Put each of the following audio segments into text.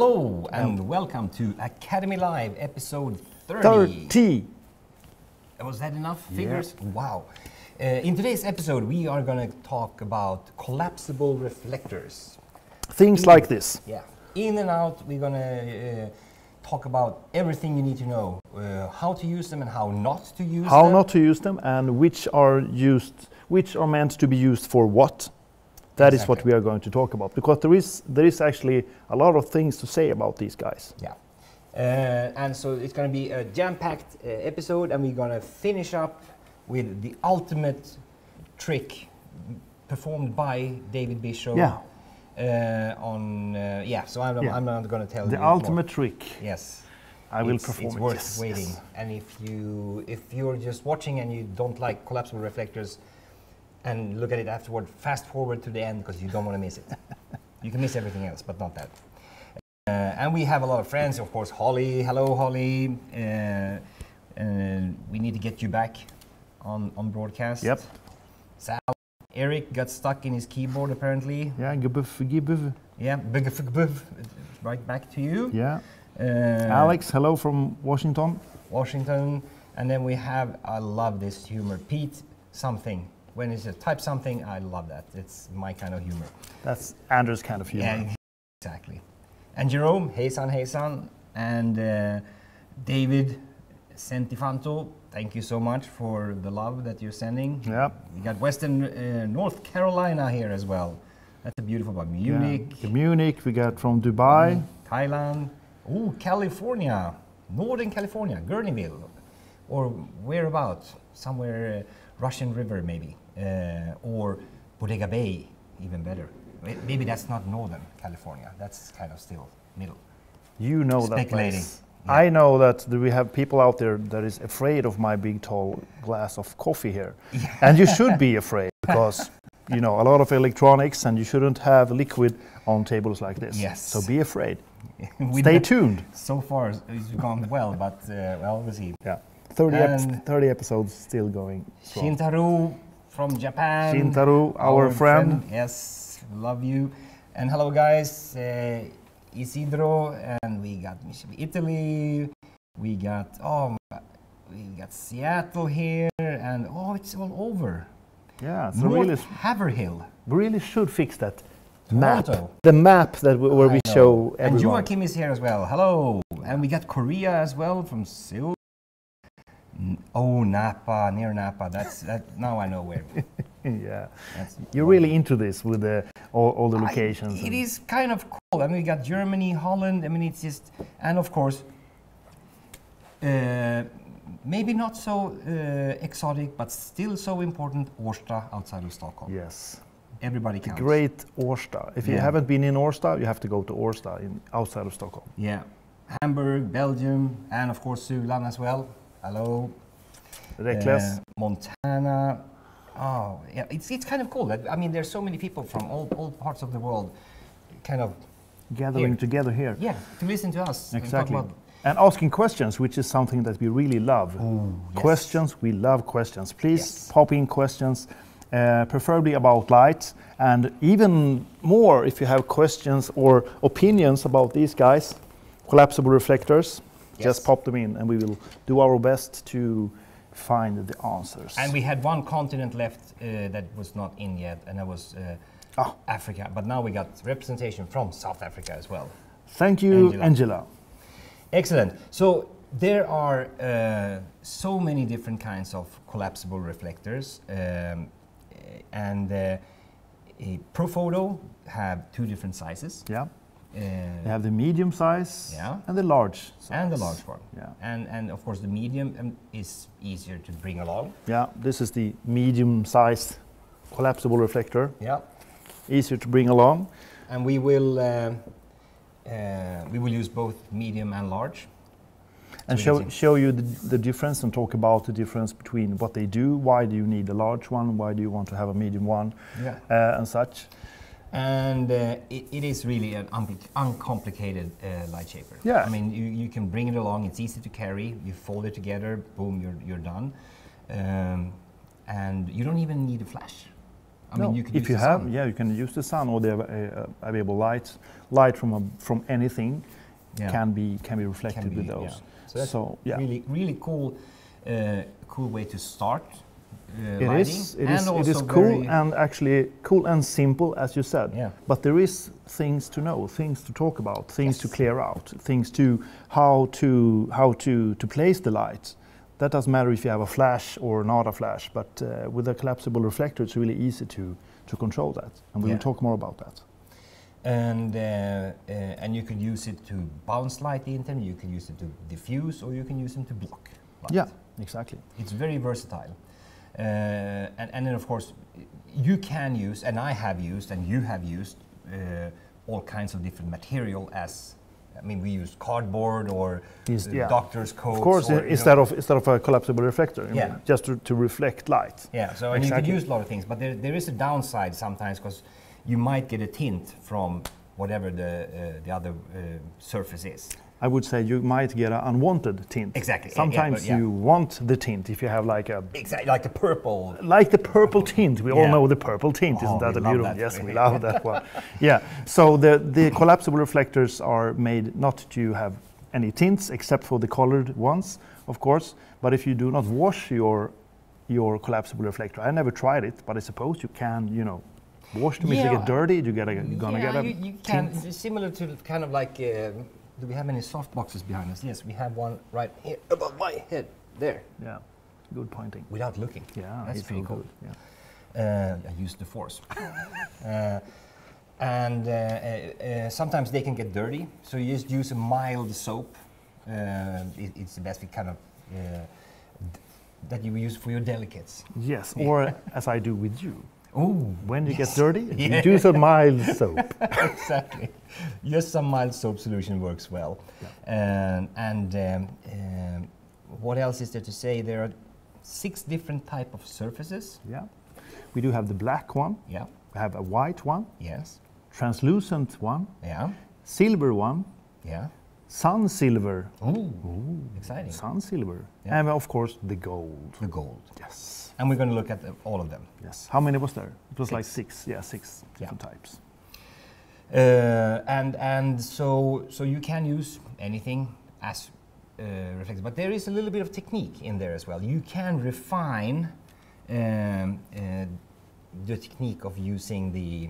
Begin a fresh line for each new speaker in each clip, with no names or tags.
Hello and welcome to Academy Live episode 30.
30.
Was that enough figures? Wow. Uh, in today's episode, we are going to talk about collapsible reflectors.
Things like this.
Yeah. In and out, we're going to uh, talk about everything you need to know uh, how to use them and how not to use
How
them.
How not to use them and which are used, which are meant to be used for what. That is what we are going to talk about because there is there is actually a lot of things to say about these guys.
Yeah. Uh, and so it's going to be a jam-packed uh, episode, and we're going to finish up with the ultimate trick performed by David Bishop.
Yeah.
Uh, on uh, yeah, so I'm,
Yeah.
I'm not going to tell
The
you the
ultimate trick.
Yes.
I will
it's,
perform
It's
it.
worth
Yes,
waiting.
yes.
And if you if you're just watching and you don't like collapsible reflectors, and look at it afterward, fast forward to the end because you don't want to miss it. you can miss everything else, but not that. Uh, and we have a lot of friends, of course. Holly, hello, Holly. Uh, uh, we need to get you back on on broadcast.
Yep.
Sal, Eric got stuck in his keyboard apparently.
Yeah, gibuff, gibuff.
Yeah, right back to you.
Yeah.
Uh,
Alex, hello from Washington.
Washington. And then we have, I love this humor, Pete something. When it's a type something, I love that. It's my kind of humor.
That's Anders' kind of humor.
Yeah, exactly. And Jerome, hey son, hey son. And uh, David Sentifanto, thank you so much for the love that you're sending.
Yeah.
We got Western uh, North Carolina here as well. That's a beautiful one. Munich,
Yeah. Munich, we got from Dubai.
Thailand. Oh, California, Northern California, Guerneville, or whereabouts? Somewhere, uh, Russian River maybe, or Bodega Bay, even better. Maybe that's not Northern California. That's kind of still middle.
You know that place.
Yeah.
I know that we have people out there that is afraid of my big tall glass of coffee here. And you should be afraid because you know a lot of electronics and you shouldn't have liquid on tables like this.
Yes.
So be afraid. Stay tuned.
So far, it's gone well, but uh, well, we'll see.
Yeah. 30, ep- 30 episodes still going. strong.
Shintaro from Japan.
Shintaro, our friend.
Yes, love you. And hello, guys. Uh, Isidro, and we got Mich- Italy. We got oh, we got Seattle here, and oh, it's all over.
Yeah, so
North
really,
Haverhill.
we really should fix that map. The map that where
I
we
know.
show
And
everyone.
Joachim is here as well. Hello. And we got Korea as well from Seoul. Oh, Napa, near Napa. That's that. Now I know where.
yeah.
That's
You're really into this with the, all, all the locations.
I, it is kind of cool. I mean, we got Germany, Holland. I mean, it's just, and of course, uh, maybe not so uh, exotic, but still so important. Årsta outside of Stockholm.
Yes.
Everybody counts.
The Great Årsta. If you haven't been in Årsta, you have to go to Årsta in, outside of Stockholm.
Yeah. Hamburg, Belgium, and of course Sulan as well. Hello.
Reckless.
Uh, Montana. Oh, yeah. It's, it's kind of cool. I mean, there's so many people from all, all parts of the world, kind of,
gathering
here.
together here.
yeah, to listen to us.
Exactly.
about-
And asking questions, which is something that we really love.
yes.
Questions, we love questions. Please
Yes.
pop in questions, uh, preferably about light, and even more if you have questions or opinions about these guys, collapsible reflectors.
Yes.
Just pop them in, and we will do our best to find the answers.
And we had one continent left uh, that was not in yet, and that was uh,
Ah.
Africa. But now we got representation from South Africa as well.
Thank you,
Angela.
Angela.
Excellent. So there are uh, so many different kinds of collapsible reflectors, um, and uh, a Profoto have two different sizes.
Yeah.
Uh,
They have the medium size
Yeah.
and the large size.
and the large one.
Yeah.
And, and of course, the medium um, is easier to bring along.
Yeah, this is the medium sized collapsible reflector.
Yeah.
Easier to bring along.
And we will, uh, uh, we will use both medium and large.
And show,
easy.
show you the, the difference and talk about the difference between what they do, why do you need a large one, why do you want to have a medium one,
Yeah.
uh, and such.
And uh, it, it is really an uncomplicated uh, light shaper.
Yeah.
I mean, you, you can bring it along. It's easy to carry. You fold it together. Boom, you're you're done. Um, and you don't even need a flash. I mean,
No,
you could
if
use
you have,
sun.
yeah, you can use the sun or the uh, available light, light from a, from anything
Yeah.
can be can be reflected
Can
with those.
yeah. So that's
So yeah,
really, really cool, uh, cool way to start uh,
it
lighting.
is. It
and
is.
Also
is cool and actually cool and simple, as you said.
Yeah.
But there is things to know, things to talk about, things to clear out, things to how to how to to place the light. That doesn't matter if you have a flash or not a flash, but uh, with a collapsible reflector, it's really easy to to control that, and we
Yeah.
will talk more about that.
and uh, uh, and you could use it to bounce light into them. You can use it to diffuse, or you can use them to block. Light.
Yeah, exactly.
it's very versatile. Uh, and, and then of course, you can use, and I have used, and you have used uh, all kinds of different material as. I mean, we use cardboard or
Yes,
uh,
yeah.
doctor's coats.
Of course,
or,
i-
know-
instead of instead of a collapsible reflector,
Yeah.
know, just to, to reflect light.
Yeah, so and you can use a lot of things, but there, there is a downside sometimes because you might get a tint from whatever the uh, the other uh, surface is.
I would say you might get an unwanted tint.
Exactly, yeah, yeah,
Sometimes
but yeah.
you want the tint if you have like a
Exactly, like the purple.
like the purple tint. We all know the purple tint.
Oh,
Isn't that a beautiful?
that.
Yes, we love that one. Yeah. So the the collapsible reflectors are made not to have any tints except for the colored ones, of course. But if you do not wash your your collapsible reflector, I never tried it, but I suppose you can. You know, wash them if they get dirty. You get a, you're gonna
yeah,
get a
you, you can.
tint.
Similar to kind of like. Uh, do we have any soft boxes behind us? Yes, we have one right here above my head. There,
Yeah. Good pointing.
without looking.
Yeah,
that's pretty cool.
good. Yeah.
Uh, I use the force. uh, and uh, uh, uh, sometimes they can get dirty, so you just use a mild soap. Uh, it, it's the best kind of uh, d- that you use for your delicates.
Yes, or as I do with you.
Oh,
When you
yes.
get dirty,
Yeah.
you use a mild soap.
exactly. Just some mild soap solution works well. Um, and um, um, what else is there to say? There are six different type of surfaces.
Yeah. We do have the black one,
Yeah.
we have a white one,
Yes.
translucent one,
Yeah.
silver one,
Yeah.
sun silver,
Ooh. Exciting.
sun silver,
Yeah.
and of course the gold.
The gold.
Yes.
And we're going to look at the, all of them.
Yes. How many was there? It was like
Six.
six. Yeah, six
Yeah.
different types.
Uh, and and so so you can use anything as uh, reflective, but there is a little bit of technique in there as well. You can refine um, uh, the technique of using the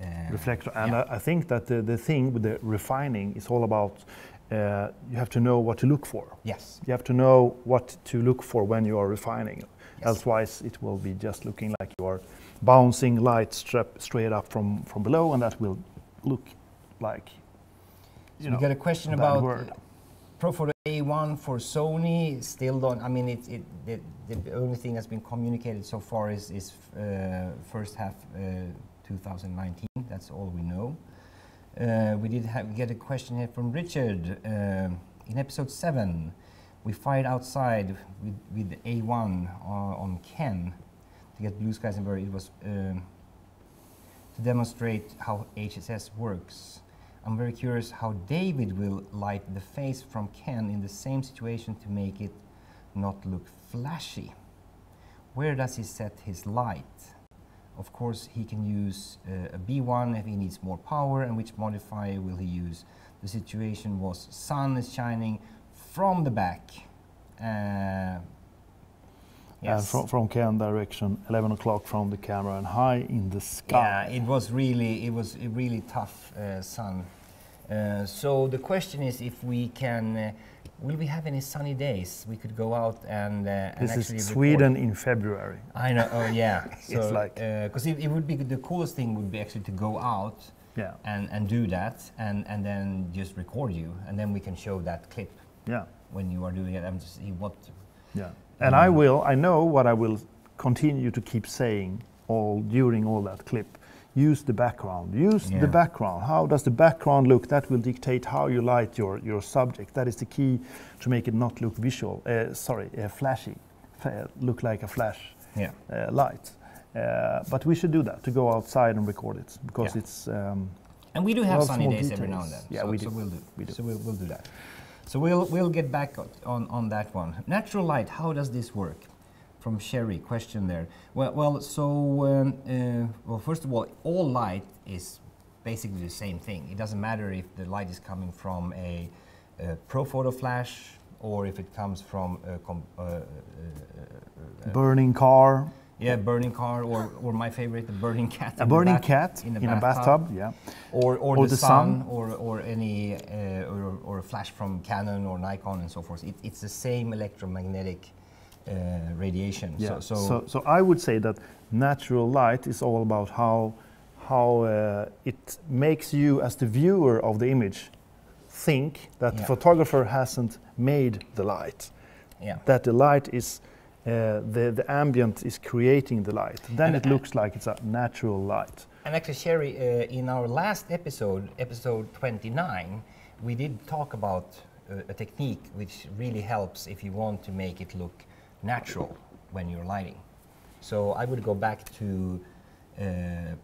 uh,
Reflector, and
yeah.
I, I think that the, the thing with the refining is all about uh, you have to know what to look for.
Yes.
You have to know what to look for when you are refining.
Yes.
Otherwise, it will be just looking like you are bouncing light straight up from, from below, and that will look like. You
So
know,
we got a question about
word.
Profoto A1 for Sony. Still don't. I mean, it, it, the, the only thing that's been communicated so far is, is uh, first half uh, 2019. That's all we know. Uh, we did have, get a question here from Richard. Um in episode 7, we fired outside with, with the A1 uh, on Ken to get blue skies and it was um, to demonstrate how HSS works. I'm very curious how David will light the face from Ken in the same situation to make it not look flashy. Where does he set his light? Of course, he can use uh, a B1 if he needs more power, and which modifier will he use? The situation was sun is shining from the back. Uh,
And from, from Ken direction, 11 o'clock from the camera and high in the sky.
Yeah, it was really it was a really tough uh, sun. Uh, so the question is if we can. Uh, will we have any sunny days? We could go out and, uh, and
This
actually
is
record.
Sweden in February.
I know. Oh yeah. So,
It's like-
because it, it would be the coolest thing would be actually to go out
Yeah,
and, and do that and, and then just record you and then we can show that clip
yeah,
when you are doing it and see what.
yeah. And I will, I know what I will continue to keep saying all during all that clip. Use the background. Use
Yeah.
the background. How does the background look? That will dictate how you light your, your subject. That is the key to make it not look visual. Uh, sorry, uh, flashy. Fa- look like a flash
Yeah.
uh, light. Uh, but we should do that to go outside and record it because
Yeah.
it's um,
And we do have sunny days every now and then.
Yeah,
so,
we
so
do.
we'll do.
We do.
So we'll, we'll do that. So we'll we'll get back on, on that one. Natural light. How does this work? from Sherry, question there. Well, well, so um, uh, well, first of all, all light is basically the same thing. It doesn't matter if the light is coming from a, a Profoto flash or if it comes from a com- uh, uh,
Burning car,
yeah, burning car, or, or my favorite, the burning cat.
a burning
bath-
cat in a bathtub. Yeah.
or, or,
Or
the,
the
sun,
sun.
or, or any uh, or, or a flash from Canon or Nikon and so forth. It, it's the same electromagnetic uh, radiation.
Yeah.
So,
So, so, I would say that natural light is all about how how uh, it makes you as the viewer of the image think that the photographer hasn't made the light.
yeah.
That the light is uh, the the ambient is creating the light. Then
And-
it looks like it's a natural light.
And actually, Sherry, uh, in our last episode, episode 29, we did talk about uh, a technique which really helps if you want to make it look natural when you're lighting. So I would go back to uh,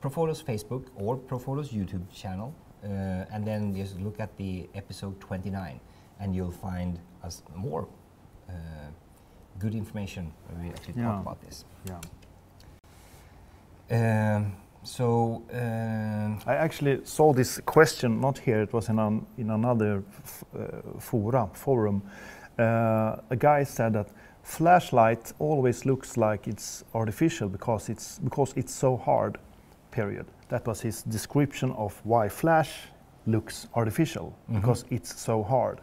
Profoto's Facebook or Profoto's YouTube channel, uh, and then just look at the episode 29, and you'll find us more uh, good information where we actually
Yeah.
talk about this.
Yeah.
Um, so. Um,
I actually saw this question not here. It was in an, in another f- uh, fora, forum. Uh, a guy said that flashlight always looks like it's artificial because it's because it's so hard. Period. That was his description of why flash looks artificial because it's so hard.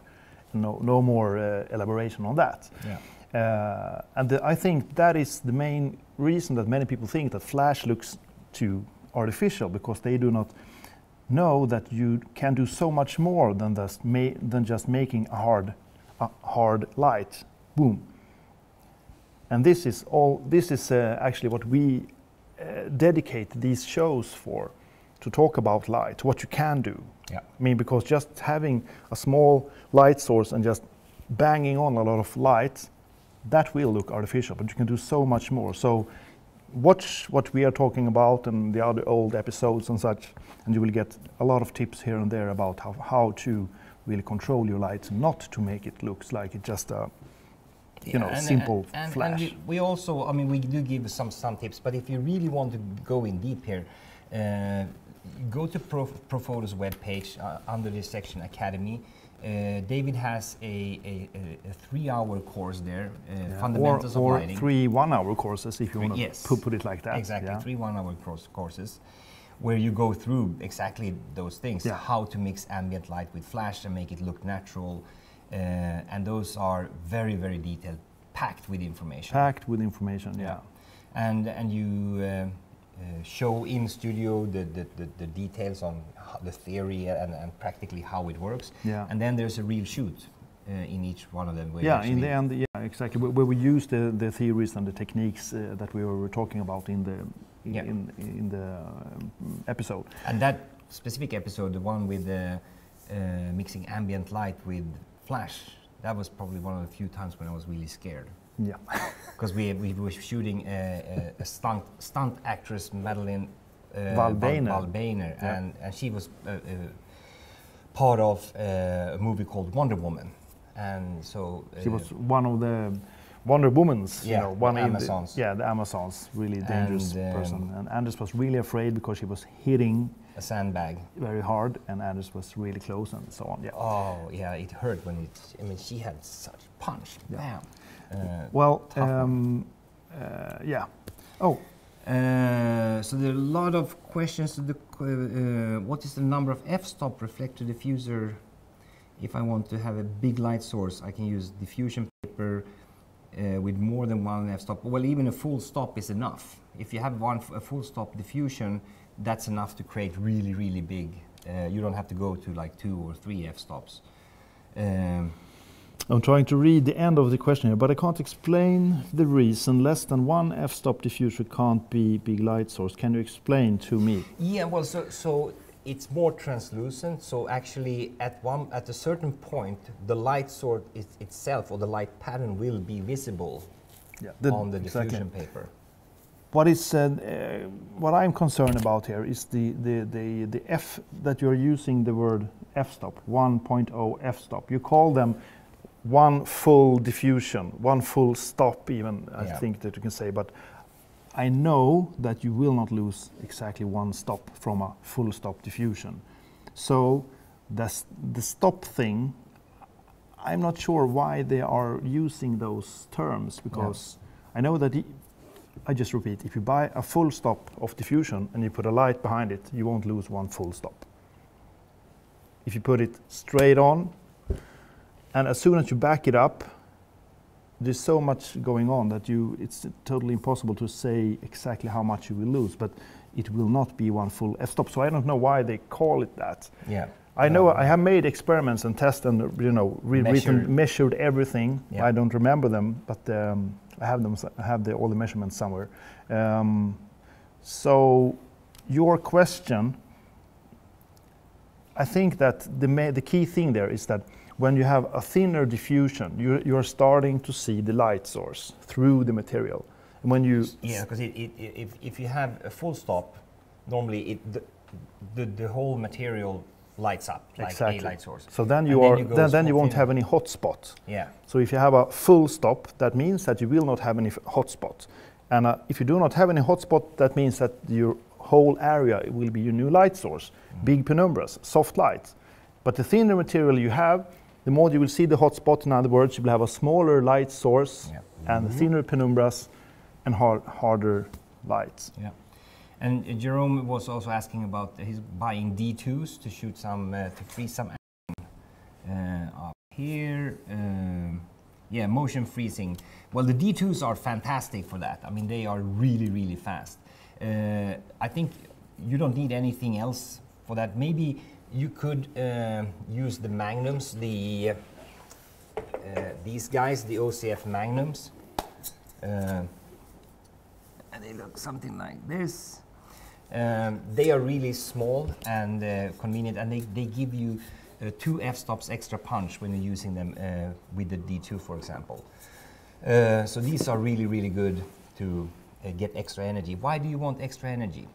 No, no more uh, elaboration on that.
yeah.
Uh, and the, I think that is the main reason that many people think that Flash looks too artificial because they do not know that you can do so much more than just, ma- than just making a hard, a hard light. Boom. And this is all. This is uh, actually what we uh, dedicate these shows for, to talk about light, what you can do.
Yeah.
I mean, because just having a small light source and just banging on a lot of light, that will look artificial, but you can do so much more. So watch what we are talking about and the other old episodes and such, and you will get a lot of tips here and there about how, how to really control your lights, not to make it look like it's just a you know,
and-
simple
and, and
flash.
we, we also, I mean, we do give some some tips, but if you really want to go in deep here, uh, go to Pro, Profoto's webpage uh, under this section Academy. Uh, David has a, a, a, three-hour course there, uh,
Yeah.
fundamentals
or, or
of lighting.
three one-hour courses if you want to
yes.
put, put it like that.
Exactly,
yeah.
three one-hour course courses, where you go through exactly those things:
Yeah.
how to mix ambient light with flash and make it look natural, uh, and those are very, very detailed, packed with information.
Packed with information. Yeah.
and and you uh, show in studio the, the, the, the details on the theory and, and practically how it works.
Yeah.
And then there's a real shoot uh, in each one of them. where
Yeah, in the end, yeah, exactly. Where, where we use the, the theories and the techniques uh, that we were talking about in the in,
Yeah.
in, in the um, episode.
And that specific episode, the one with the uh, mixing ambient light with flash, that was probably one of the few times when I was really scared.
Yeah,
Because we, we were shooting a, a, a stunt, stunt actress, Madeline uh,
Valbainer.
Val- Valbainer,
Yeah.
and, and she was uh, uh, part of uh, a movie called Wonder Woman. And so
she
uh,
was one of the Wonder Womans.
Yeah,
you know, one
the Amazons.
yeah, the Amazons, really dangerous
And, um,
person. And Anders was really afraid because she was hitting
a sandbag.
very hard, and Anders was really close and so on. Yeah.
Oh, yeah, it hurt when it, I mean, she had such punch.
Yeah.
Bam. Uh,
Well, um, uh, yeah. Oh,
Uh, so there are a lot of questions. To the, uh, what is the number of f-stop reflector diffuser? If I want to have a big light source, I can use diffusion paper uh, with more than one f-stop. Well, even a full stop is enough. If you have one f- a full stop diffusion, that's enough to create really, really big. Uh, you don't have to go to like two or three f-stops. Um,
I'm trying to read the end of the question here, but I can't explain the reason less than one f-stop diffuser can't be big light source. Can you explain to me?
Yeah, well, so so it's more translucent. So actually, at one at a certain point, the light source it, itself or the light pattern will be visible
Yeah,
on the
exactly.
diffusion paper.
What is uh, uh, what I'm concerned about here is the, the, the, the f that you're using the word f-stop 1.0 f-stop. You call them one full diffusion, one full stop, even I
Yeah.
think that you can say. But I know that you will not lose exactly one stop from a full stop diffusion. So that's the stop thing, I'm not sure why they are using those terms because I know that. I just repeat, if you buy a full stop of diffusion and you put a light behind it, you won't lose one full stop. If you put it straight on, and as soon as you back it up, there's so much going on that you it's totally impossible to say exactly how much you will lose, but it will not be one full f-stop. So I don't know why they call it that.
Yeah.
I know
Um,
I have made experiments and tests and you know re-
Measured.
written, measured everything.
Yeah.
I don't remember them, but um, I have them. I have the, all the measurements somewhere. Um, so your question, I think that the the key thing there is that when you have a thinner diffusion, you you're starting to see the light source through the material. And when you
Yeah, because if, if you have a full stop, normally it, the, the, the whole material lights up like
exactly,
a light source.
so then
And
you
then
are
you
then, then you won't have any hot spot.
Yeah,
So if you have a full stop, that means that you will not have any hot hotspot. And uh, if you do not have any hotspot, that means that your whole area will be your new light source, big penumbras, soft light. But the thinner material you have, the more you will see the hotspot. In other words, you will have a smaller light source
yeah,
and thinner penumbras and hard, harder lights.
yeah. And uh, Jerome was also asking about his buying D2s to shoot some, uh, to freeze some action. Uh, up here, um, yeah, motion freezing. Well, the D2s are fantastic for that. I mean, they are really, really fast. Uh, I think you don't need anything else for that. Maybe you could uh, use the magnums, the uh, these guys, the OCF magnums. Uh, and they look something like this. Um, they are really small and uh, convenient, and they, they give you uh, two f-stops extra punch when you're using them uh, with the D2, for example. So these are really, really good to get extra energy. Why do you want extra energy?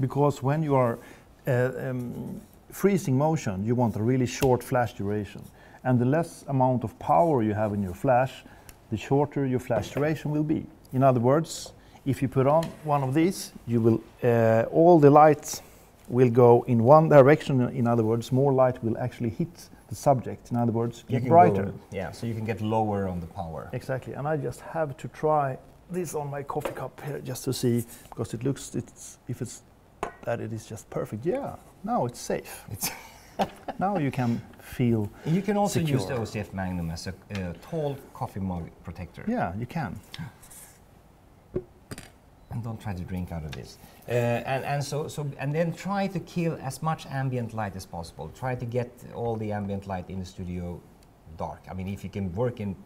Because when you are um, freezing motion, you want a really short flash duration. And the less amount of power you have in your flash, the shorter your flash duration will be. In other words, if you put on one of these, you will uh, all the lights will go in one direction. In other words, more light will actually hit the subject. In other words, get brighter.
go- yeah, so you can get lower on the power.
Exactly, and I just have to try this on my coffee cup here just to see because it looks it's if it's that it is just perfect. Yeah, now it's safe.
It's
now you can feel.
you can also use the
Secure.
OCF Magnum as a uh, tall coffee mug protector.
Yeah, you can.
And don't try to drink out of this. Uh, and, and so, so and then try to kill as much ambient light as possible. Try to get all the ambient light in the studio dark. I mean, if you can work in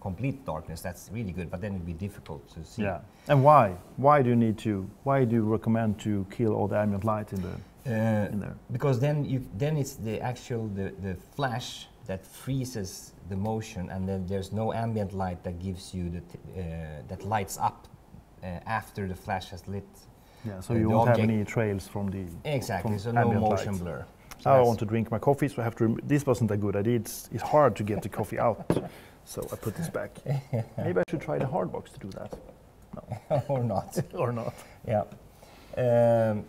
complete darkness, that's really good. But then it'd be difficult to see.
Yeah. And why? Why do you need to? Why do you recommend to kill all the ambient light in the
Uh,
in there?
because then you then it's the actual the, the flash that freezes the motion, and then there's no ambient light that gives you the uh, that lights up uh, after the flash has lit.
Yeah. So
Uh,
you won't have any trails from the.
Exactly.
From
So no motion
light.
blur.
Now I want to drink my coffee, so I have to. This wasn't a good idea. It's, it's hard to get the coffee out, so I put this back. Maybe I should try the hard box to do that, No.
or not.
or not.
Yeah. Um,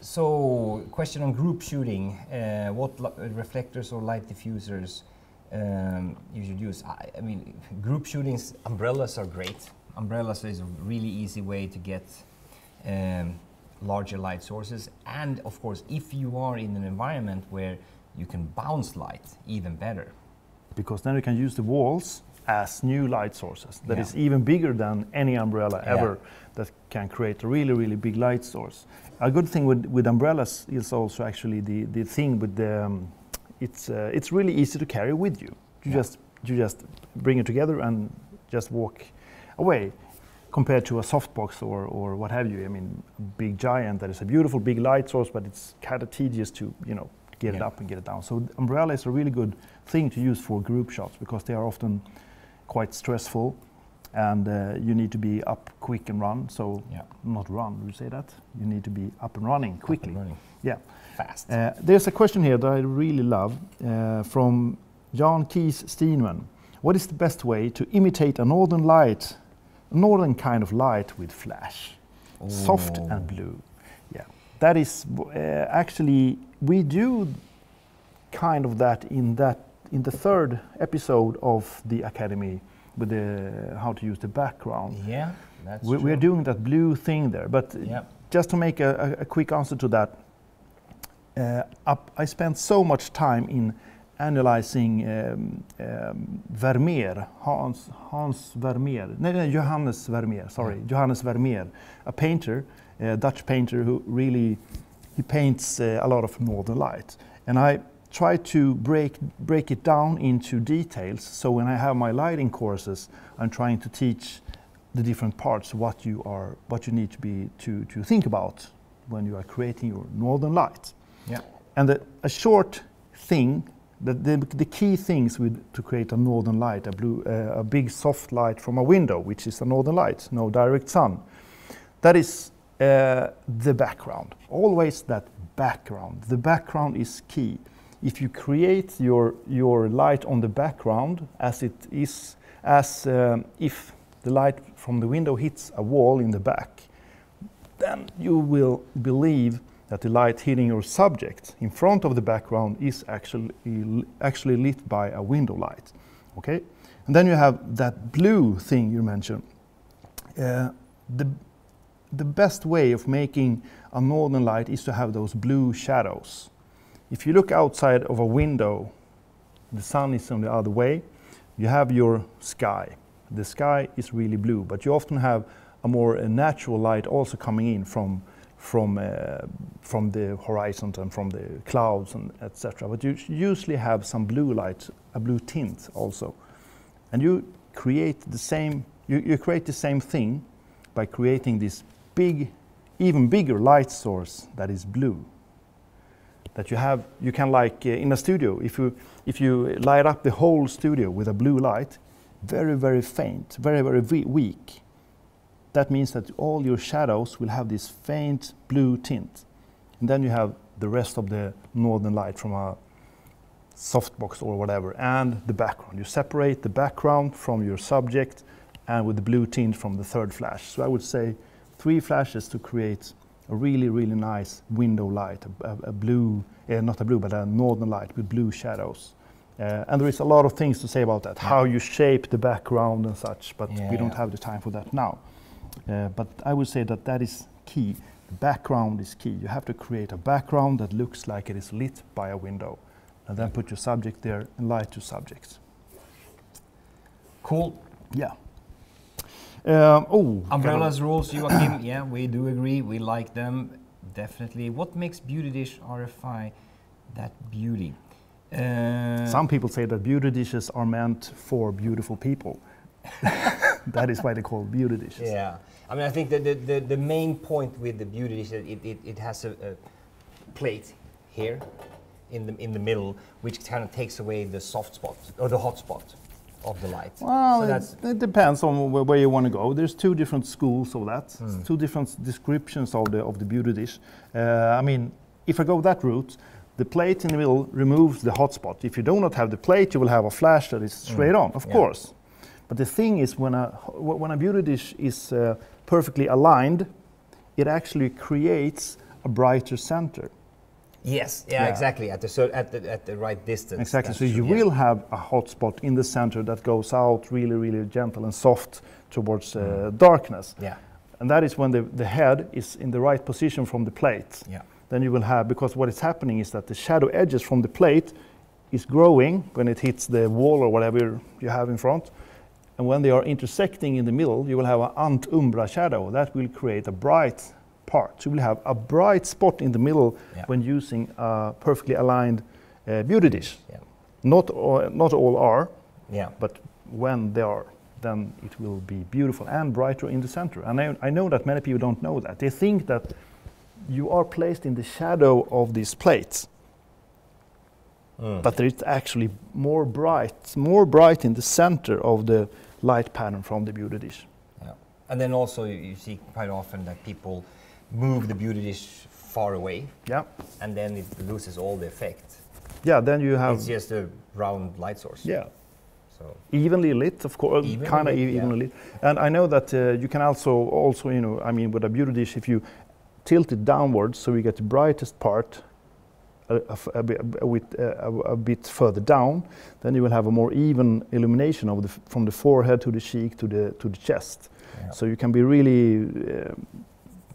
so, question on group shooting. Uh, what reflectors or light diffusers um, you should use? I, I mean, group shootings, umbrellas are great. Umbrellas is a really easy way to get um, larger light sources. And of course, if you are in an environment where you can bounce light, even better.
because then you can use the walls as new light sources That
Yeah.
is even bigger than any umbrella
Yeah.
ever that can create a really really big light source a good thing with, with umbrellas is also actually the, the thing with the um, it's uh, it's really easy to carry with you you
Yeah.
just you just bring it together and just walk away compared to a softbox or, or what have you. I mean a big giant that is a beautiful big light source but it's kind of tedious to you know get it up and get it down. So umbrella is a really good thing to use for group shots because they are often quite stressful and uh, you need to be up quick and run. So
Yeah.
not run would you say that? You need to be up and running quickly.
Running.
Yeah.
Fast.
uh, there's a question here that i really love uh, from Jan Kees Steenman. What is the best way to imitate a northern light, northern kind of light with flash? Soft and blue. Yeah, that is uh, actually we do kind of that in that in the third episode of the academy with the how to use the background.
Yeah, that's
We,
true.
we're doing that blue thing there, but
Yeah.
just to make a, a, quick answer to that, uh, up, I spent so much time in analyzing um, um, Vermeer, Hans, Hans Vermeer, no, no, Johannes Vermeer, sorry, Johannes Vermeer, a painter, a Dutch painter who really he paints uh, a lot of northern light, and I try to break break it down into details. So when I have my lighting courses, I'm trying to teach the different parts what you are what you need to be to to think about when you are creating your northern light.
Yeah.
And the, a short thing, the, the, the key things with to create a northern light, a blue, uh, a big soft light from a window, which is a northern light, no direct sun. That is uh, the background. Always that background. The background is key. If you create your your light on the background as it is, as um, if the light from the window hits a wall in the back, then you will believe that the light hitting your subject in front of the background is actually actually lit by a window light. Okay, and then you have that blue thing you mentioned. Uh, the the best way of making a northern light is to have those blue shadows. If you look outside of a window, the sun is on the other way. You have your sky. The sky is really blue, but you often have a more uh, natural light also coming in from from uh, from the horizon and from the clouds and etc. But you usually have some blue light, a blue tint also, and you create the same. You, you create the same thing by creating this big, even bigger light source that is blue. That you have, you can like uh, in a studio, if you if you light up the whole studio with a blue light, very very faint, very very weak. That means that all your shadows will have this faint blue tint, and then you have the rest of the northern light from a softbox or whatever, and the background. You separate the background from your subject, and with the blue tint from the third flash. So I would say three flashes to create a really, really nice window light, a, a, blue, uh, not a blue, but a northern light with blue shadows. Uh, and there is a lot of things to say about that, how you shape the background and such, but we don't have the time for that now. Uh, but I would say that that is key. The background is key. You have to create a background that looks like it is lit by a window, and then put your subject there and light your subject.
Cool.
Yeah. Um, oh,
Umbrellas rules, Joachim. yeah, we do agree. We like them definitely. What makes Beauty Dish RFI that beauty? Uh,
Some people say that beauty dishes are meant for beautiful people. that is why they call beauty dishes.
Yeah, I mean, I think that the, the, the main point with the beauty dish is that it, it, it has a, a plate here in the in the middle, which kind of takes away the soft spot or the hot spot of the light.
Well,
so
it,
that's
it depends on wh- where you want to go. There's two different schools of that,
Hmm.
two different descriptions of the of the beauty dish. Uh, I mean, if I go that route, the plate in the middle removes the hot spot. If you do not have the plate, you will have a flash that is straight on, of
Hmm. Yeah.
course. But the thing is, when a when a beauty dish is uh, perfectly aligned, it actually creates a brighter center.
yes, yeah,
Yeah.
exactly at the cer- at the at the right distance.
Exactly. So you
yeah.
will have a hot spot in the center that goes out really, really gentle and soft towards uh, darkness.
Yeah,
And that is when the, the head is in the right position from the plate.
yeah,
Then you will have, because what is happening is that the shadow edges from the plate is growing when it hits the wall or whatever you have in front. And when they are intersecting in the middle, you will have an ant-umbra shadow. That will create a bright part. So you will have a bright spot in the middle
Yeah.
when using a perfectly aligned uh, beauty dish.
yeah,
Not all, not all are,
yeah.
but when they are, then it will be beautiful and brighter in the center. And I, I know that many people don't know that. They think that you are placed in the shadow of these plates,
Mm.
but it's actually more bright, more bright in the center of the light pattern from the beauty dish.
Yeah. And then also you, you see quite often that people move the beauty dish far away
Yeah,
and then it loses all the effect.
Yeah, then you have
It's just a round light source.
yeah
So
evenly lit, of course, kind of
lit, yeah.
evenly lit. And I know that uh, you can also also you know I mean with a beauty dish if you tilt it downwards so you get the brightest part. A, a a bit, a, bit, uh, a, bit further down, then you will have a more even illumination of the from the forehead to the cheek to the to the chest.
yeah.
So you can be really uh,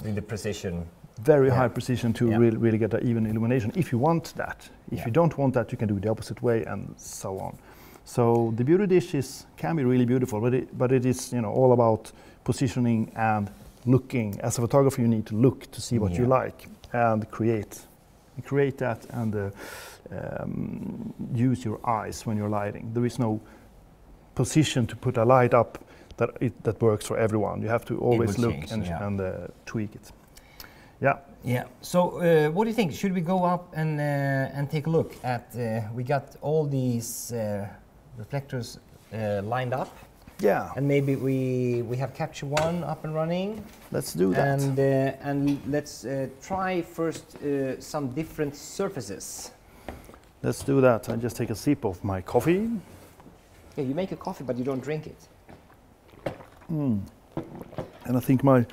with the precision.
very
Yeah.
high precision to
Yeah.
really, really get an even illumination. If you want that, if
Yeah.
you don't want that, you can do it the opposite way and so on. So the beauty dish is, can be really beautiful, but it, but it is you know all about positioning and looking. As a photographer, you need to look to see what you like and create, create that and uh, um, use your eyes when you're lighting. There is no position to put a light up that it, that works for everyone. You have to always look
change,
and,
yeah.
and uh, tweak it. Yeah.
Yeah. So, uh, what do you think? Should we go up and uh, and take a look at? Uh, we got all these uh, reflectors uh, lined up,
Yeah,
and maybe we we have capture one up and running,
let's do that.
and uh, and let's uh, try first uh, some different surfaces.
let's do that. I just take a sip of my coffee.
Yeah, you make a coffee, but you don't drink it.
And I think my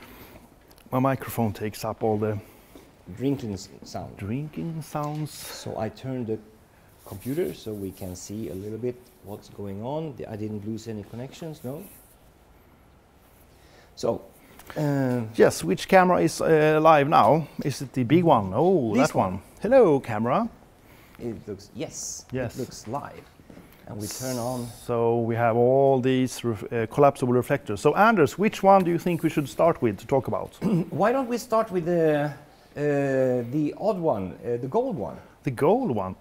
my microphone takes up all the
Drinking s- sound.
drinking sounds.
So I turn the computer so we can see a little bit what's going on. I didn't lose any connections, no. So, uh,
Yes, which camera is uh, live now? Is it the big one? Oh, that one. Hello, camera.
it looks yes,
Yes.
it looks live, and we turn on.
So we have all these ref- uh, collapsible reflectors. So Anders, which one do you think we should start with to talk about?
Why don't we start with the uh, the odd one, uh, the gold one?
the gold one.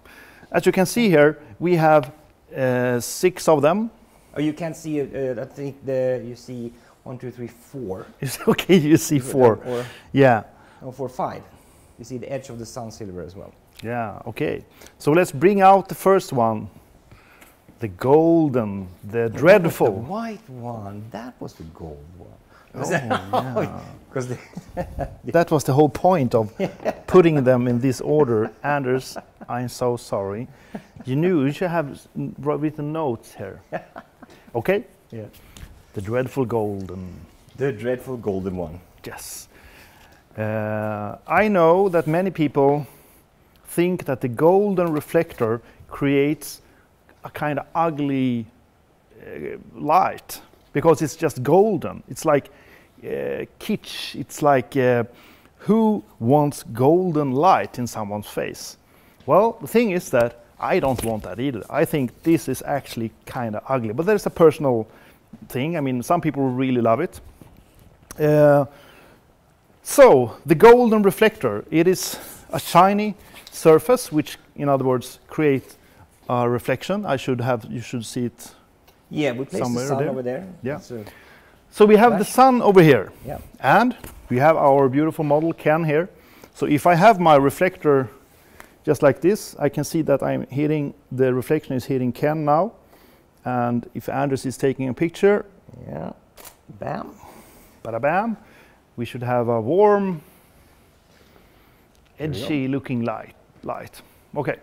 As you can see here, we have uh, six of them.
Oh, you can't see. it, Uh, I think the you see one, two, three, four.
It's okay, you see four.
or,
Yeah.
or four, five. You see the edge of the sun silver as well.
Yeah, okay. So let's bring out the first one. The golden, the dreadful.
The white one. That was the gold one.
Oh, yeah.
Because
That was the whole point of putting them in this order. Anders, I'm so sorry. You knew you should have s- n- wr- written notes here. Okay?
Yeah.
The dreadful golden.
The dreadful golden one.
Yes. Uh, I know that many people think that the golden reflector creates a kind of ugly uh, light because it's just golden. It's like kitsch. It's like uh, who wants golden light in someone's face? Well, the thing is that I don't want that either. I think this is actually kind of ugly, but there's a personal thing. I mean, some people really love it. Uh, so the golden reflector, it is a shiny surface, which, in other words, create a reflection. I should have, you should see it.
Yeah, we place
Somewhere
the sun over there.
Yeah.
Uh,
So we have the sun over here,
yeah.
and we have our beautiful model Ken here. So if I have my reflector just like this, I can see that I'm hitting, the reflection is hitting Ken now. And if Anders is taking a picture,
Yeah. Bam.
bada bam, we should have a warm,
There we go.
edgy looking light. light. Okay.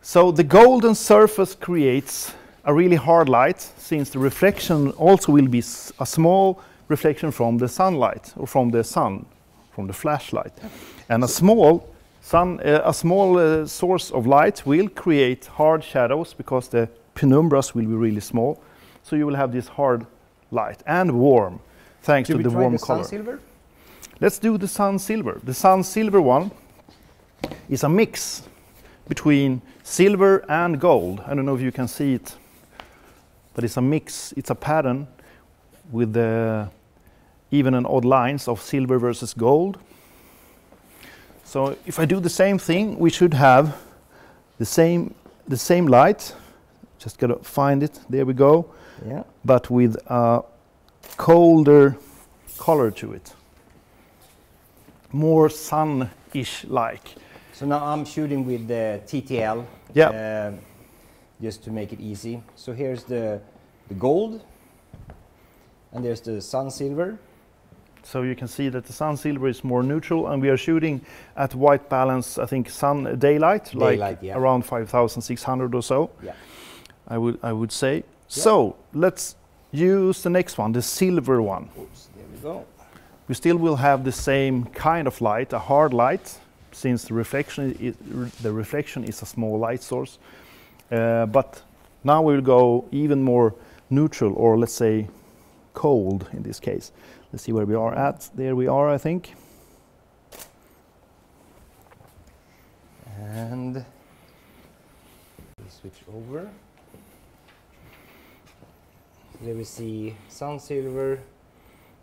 So the golden surface creates a really hard light since the reflection also will be a small reflection from the sunlight or from the sun, from the flashlight. And a small sun, uh, a small uh, source of light will create hard shadows because the penumbras will be really small. So you will have this hard light and warm thanks
Should
to the warm
the
color.
silver?
Let's do the sun silver. The sun silver one is a mix between silver and gold. I don't know if you can see it, but it's a mix. It's a pattern with the even and odd lines of silver versus gold. So if I do the same thing, we should have the same the same light. Just gotta find it. There we go.
Yeah.
But with a colder color to it more sun-ish like.
So now I'm shooting with the TTL.
Yeah.
um, just to make it easy. So here's the the gold, and there's the sun silver.
So you can see that the sun silver is more neutral, and we are shooting at white balance. I think sun daylight, like
yeah.
around 5,600 or so.
Yeah.
I would I would say. So let's use the next one, the silver one.
Oops, there we go.
We still will have the same kind of light, a hard light, since the reflection is, the reflection is a small light source. Uh, but now we'll go even more neutral, or let's say cold in this case. Let's see where we are at. There we are, I think.
And we switch over. There we see sun silver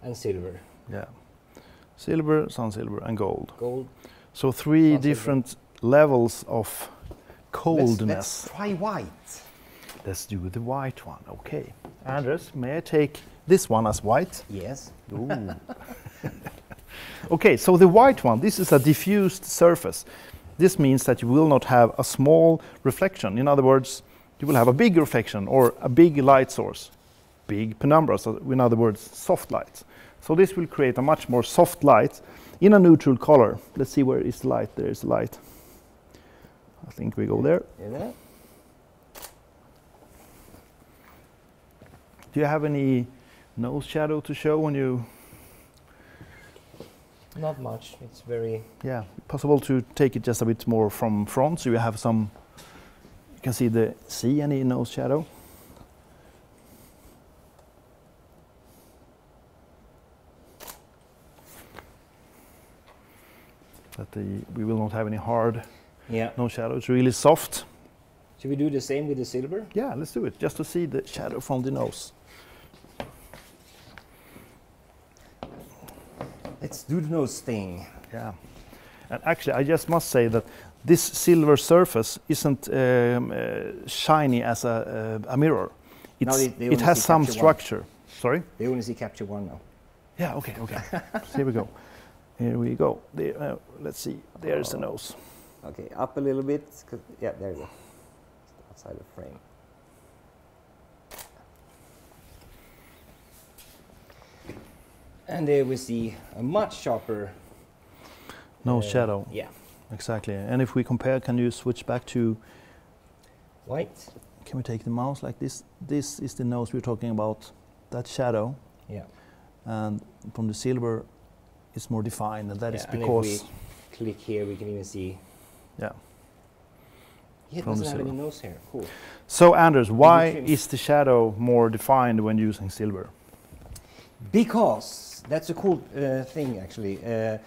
and silver,
Yeah. Silver, sun silver, and gold.
gold.
So three
Sun silver.
different levels of coldness.
let's try white.
Let's do the white one. Okay. Anders, may I take this one as white?
Yes.
Okay, so the white one, this is a diffused surface. This means that you will not have a small reflection. In other words, you will have a big reflection or a big light source. Big penumbra, so in other words, soft light. So this will create a much more soft light in a neutral color. Let's see where is the light. There is light. I think we go there.
Yeah.
Do you have any nose shadow to show when you
Not much. It's very
Yeah, possible to take it just a bit more from front so you have some. You can see the see any nose shadow. That the we will not have any hard
yeah.
No shadow. It's really soft.
Should we do the same with the silver?
Yeah, let's do it just to see the shadow from the nose.
Let's do the nose thing.
Yeah. And actually, I just must say that this silver surface isn't um, uh, shiny as a, uh, a mirror.
No,
It's,
they- they
it has some
capture one.
structure. Sorry?
They only see capture one now.
Yeah, okay, okay. so here we go. Here we go. There, uh, let's see. There's the nose.
Okay, up a little bit. yeah, there you go. Outside the frame. And there we see a much sharper
No
uh,
shadow.
Yeah,
Exactly. And if we compare, can you switch back to,
white.
can we take the mouse like this? This is the nose we're talking about, that shadow.
Yeah,
And from the silver, it's more defined. And that is
Yeah, if
because,
we click here, we can even see.
Yeah.
Yeah, it
From
doesn't have any nose here. Cool.
So Anders, why is the shadow more defined when using silver?
Because that's a cool uh, thing actually. Uh,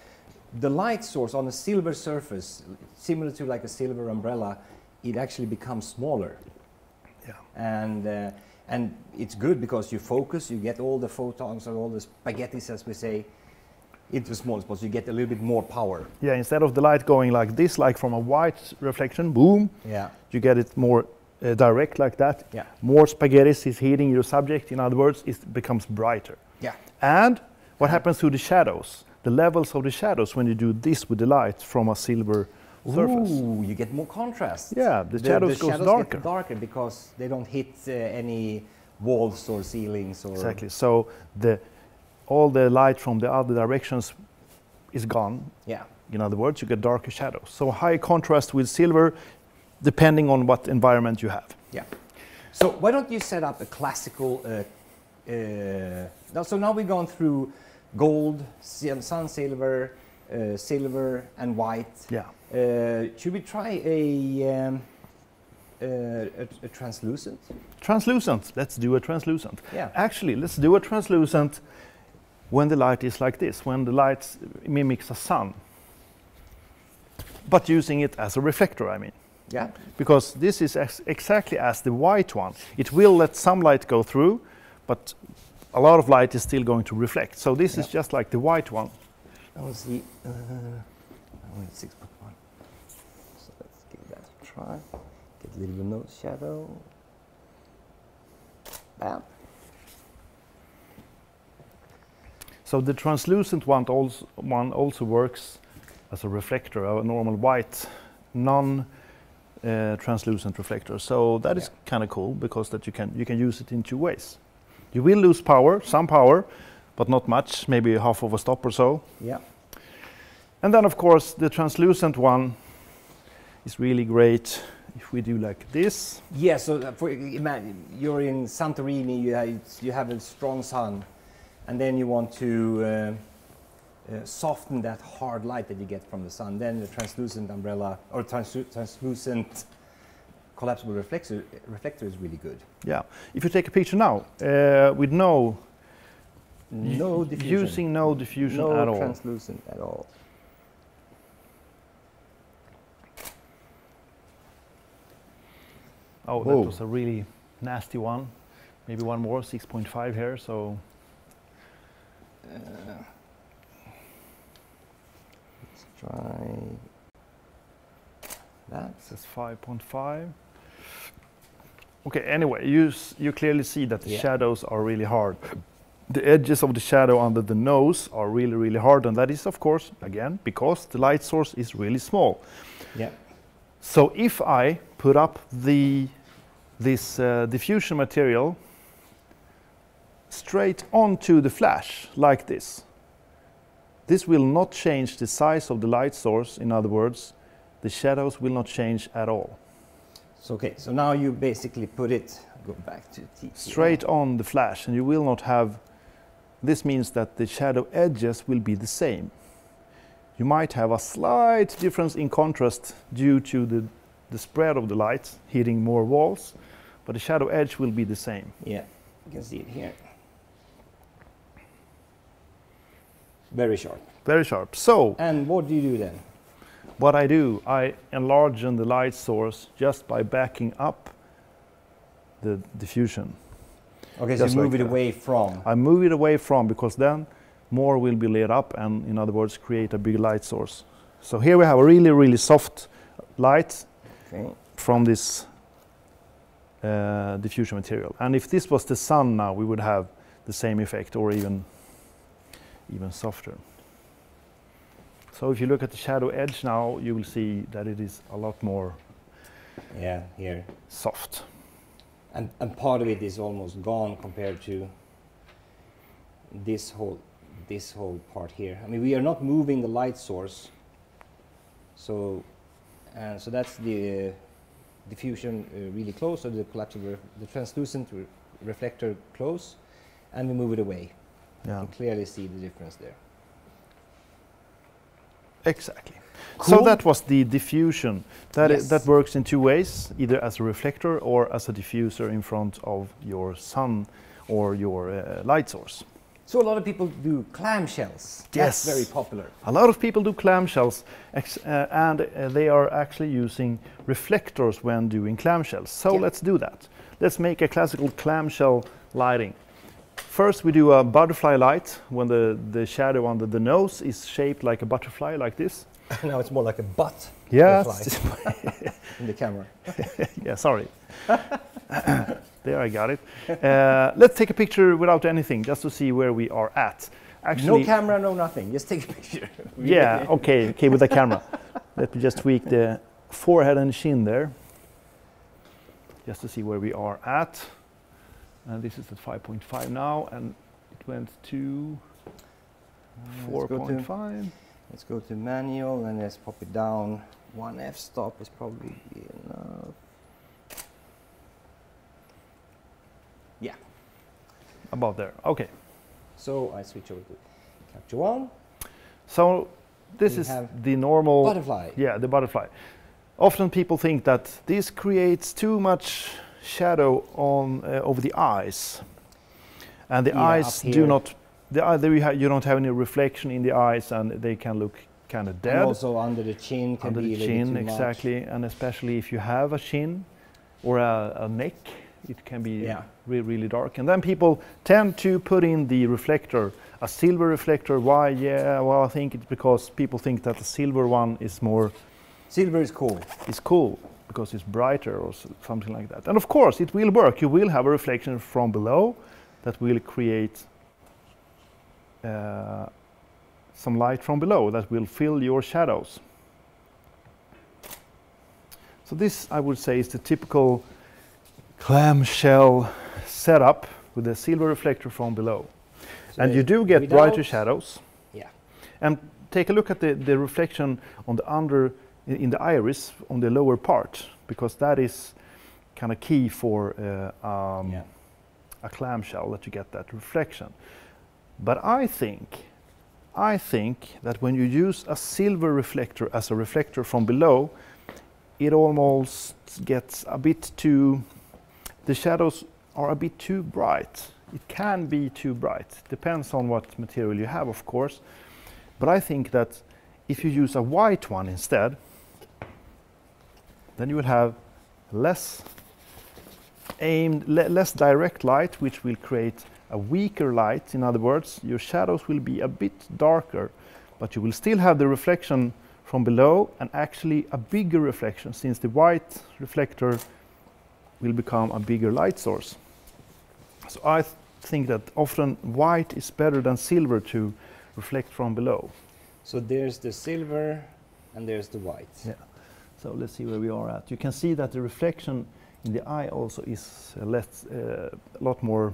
the light source on a silver surface, similar to like a silver umbrella, it actually becomes smaller.
Yeah.
And uh, and it's good because you focus, you get all the photons or all the spaghettis, as we say, into small spots. You get a little bit more power.
Yeah, instead of the light going like this, like from a white reflection, boom,
Yeah.
you get it more uh, direct like that.
Yeah.
More spaghettis is hitting your subject. In other words, it becomes brighter.
Yeah.
And what happens to the shadows? The levels of the shadows when you do this with the light from a silver surface.
Ooh, you get more contrast.
Yeah, the shadows goes darker.
Get darker because they don't hit uh, any walls or ceilings or
Exactly. So the all the light from the other directions is gone.
Yeah.
In other words, you get darker shadows. So high contrast with silver, depending on what environment you have.
Yeah. So why don't you set up a classical? Uh, uh, now, so now we've gone through gold, sun silver, uh, silver, and white.
Yeah.
Uh, should we try a, um, uh, a, a translucent?
Translucent. Let's do a translucent.
Yeah.
Actually, let's do a translucent when the light is like this, when the light mimics a sun. But using it as a reflector, I mean.
Yeah.
Because this is ex- exactly as the white one. It will let some light go through, but a lot of light is still going to reflect. So this is just like the white one.
That was the uh, point one. So let's give that a try. Get a little bit of shadow. Bam.
So the translucent one also, one also works as a reflector, a normal white, non uh, translucent reflector. So that is
Yeah.
kind of cool because that you can you can use it in two ways. You will lose power, some power, but not much, maybe half of a stop or so.
Yeah.
And then, of course, the translucent one is really great if we do like this.
Yeah, so uh, for imagine you're in Santorini, you have, you have a strong sun, and then you want to uh, uh, soften that hard light that you get from the sun. Then the translucent umbrella or translu translucent collapsible reflector, reflector is really good.
Yeah. If you take a picture now uh, with no
No diffusion.
using no diffusion
no
at all.
translucent at all.
Oh,
Whoa.
that was a really nasty one. Maybe one more, 6.5 here. So
Let's try that.
this is 5.5. Okay. Anyway, you s- you clearly see that the
Yeah.
shadows are really hard. The edges of the shadow under the nose are really really hard, and that is of course again because the light source is really small.
Yeah.
So if I put up the this uh, diffusion material straight onto the flash like this, this will not change the size of the light source. In other words, the shadows will not change at all.
So okay, so now you basically put it. Go back to TT.
Straight on the flash, and you will not have. This means that the shadow edges will be the same. You might have a slight difference in contrast due to the, the spread of the light hitting more walls, but the shadow edge will be the same.
Yeah, you can see it here. Very sharp.
Very sharp. So,
And what do you do then?
what I do, I enlarge the light source just by backing up the diffusion.
Okay, so you move
like
it
that.
away from.
I move it away from because then more will be lit up and, in other words, create a big light source. So here we have a really, really soft light
Okay.
from this uh, diffusion material. And if this was the sun now, we would have the same effect or even, even softer. So if you look at the shadow edge now, you will see that it is a lot more
Yeah, here.
soft.
And, and part of it is almost gone compared to this whole this whole part here. I mean, we are not moving the light source. So, and so that's the uh, diffusion uh, really close, or the collapsible, the translucent re- reflector close, and we move it away.
Yeah,
You can clearly see the difference there.
exactly. So that was the diffusion. That, i-
Yes.
that works in two ways, either as a reflector or as a diffuser in front of your sun or your uh, light source.
So a lot of people do clamshells.
Yes.
That's very popular.
A lot of people do clamshells, ex- uh, and uh, they are actually using reflectors when doing clamshells. So
Yeah.
let's do that. Let's make a classical clamshell lighting. First, we do a butterfly light when the, the shadow under the nose is shaped like a butterfly, like this.
now it's more like a butt
Yeah,
Butterfly. in the camera.
yeah, sorry. there, I got it. Uh, let's take a picture without anything, just to see where we are at. Actually,
no camera, no nothing. Just take a picture.
Yeah, okay, okay, with the camera. Let me just tweak the forehead and chin there, just to see where we are at. And this is at 5.5 now, and it went to
let's
4.5.
Let's go to manual and let's pop it down. One f stop is probably enough. Yeah.
About there. Okay.
So I switch over to capture one.
So this
We
is the normal.
Butterfly.
Yeah, the butterfly. Often people think that this creates too much shadow on uh, over the eyes, and the
Yeah,
eyes do not. The eye, there you, you don't have any reflection in the eyes, and they can look kind of
And
dead
also under the chin can
under
be
the chin,
bit too much.
exactly. And especially if you have a chin or a, a neck, it can be
Yeah.
re- really dark. And then people tend to put in the reflector, a silver reflector. Why? Yeah, well, I think it's because people think that the silver one is more
Silver is cool.
It's cool because it's brighter or something like that. And of course, it will work. You will have a reflection from below that will create uh, some light from below that will fill your shadows. So this, I would say, is the typical clamshell setup with a silver reflector from below.
So
and you do get brighter shadows.
Yeah.
And take a look at the, the reflection on the under, in, the iris, on the lower part, because that is kind of key for uh, um,
Yeah.
a clamshell that you get that reflection. But I think, I think that when you use a silver reflector as a reflector from below, it almost gets a bit too, the shadows are a bit too bright. It can be too bright. Depends on what material you have, of course. But I think that if you use a white one instead, then you will have less aimed, le- less direct light, which will create a weaker light. In other words, your shadows will be a bit darker, but you will still have the reflection from below and actually a bigger reflection since the white reflector will become a bigger light source. So I th- think that often white is better than silver to reflect from below.
So there's the silver and there's the white.
Yeah. So let's see where we are at. You can see that the reflection in the eye also is uh, less, uh, a lot more.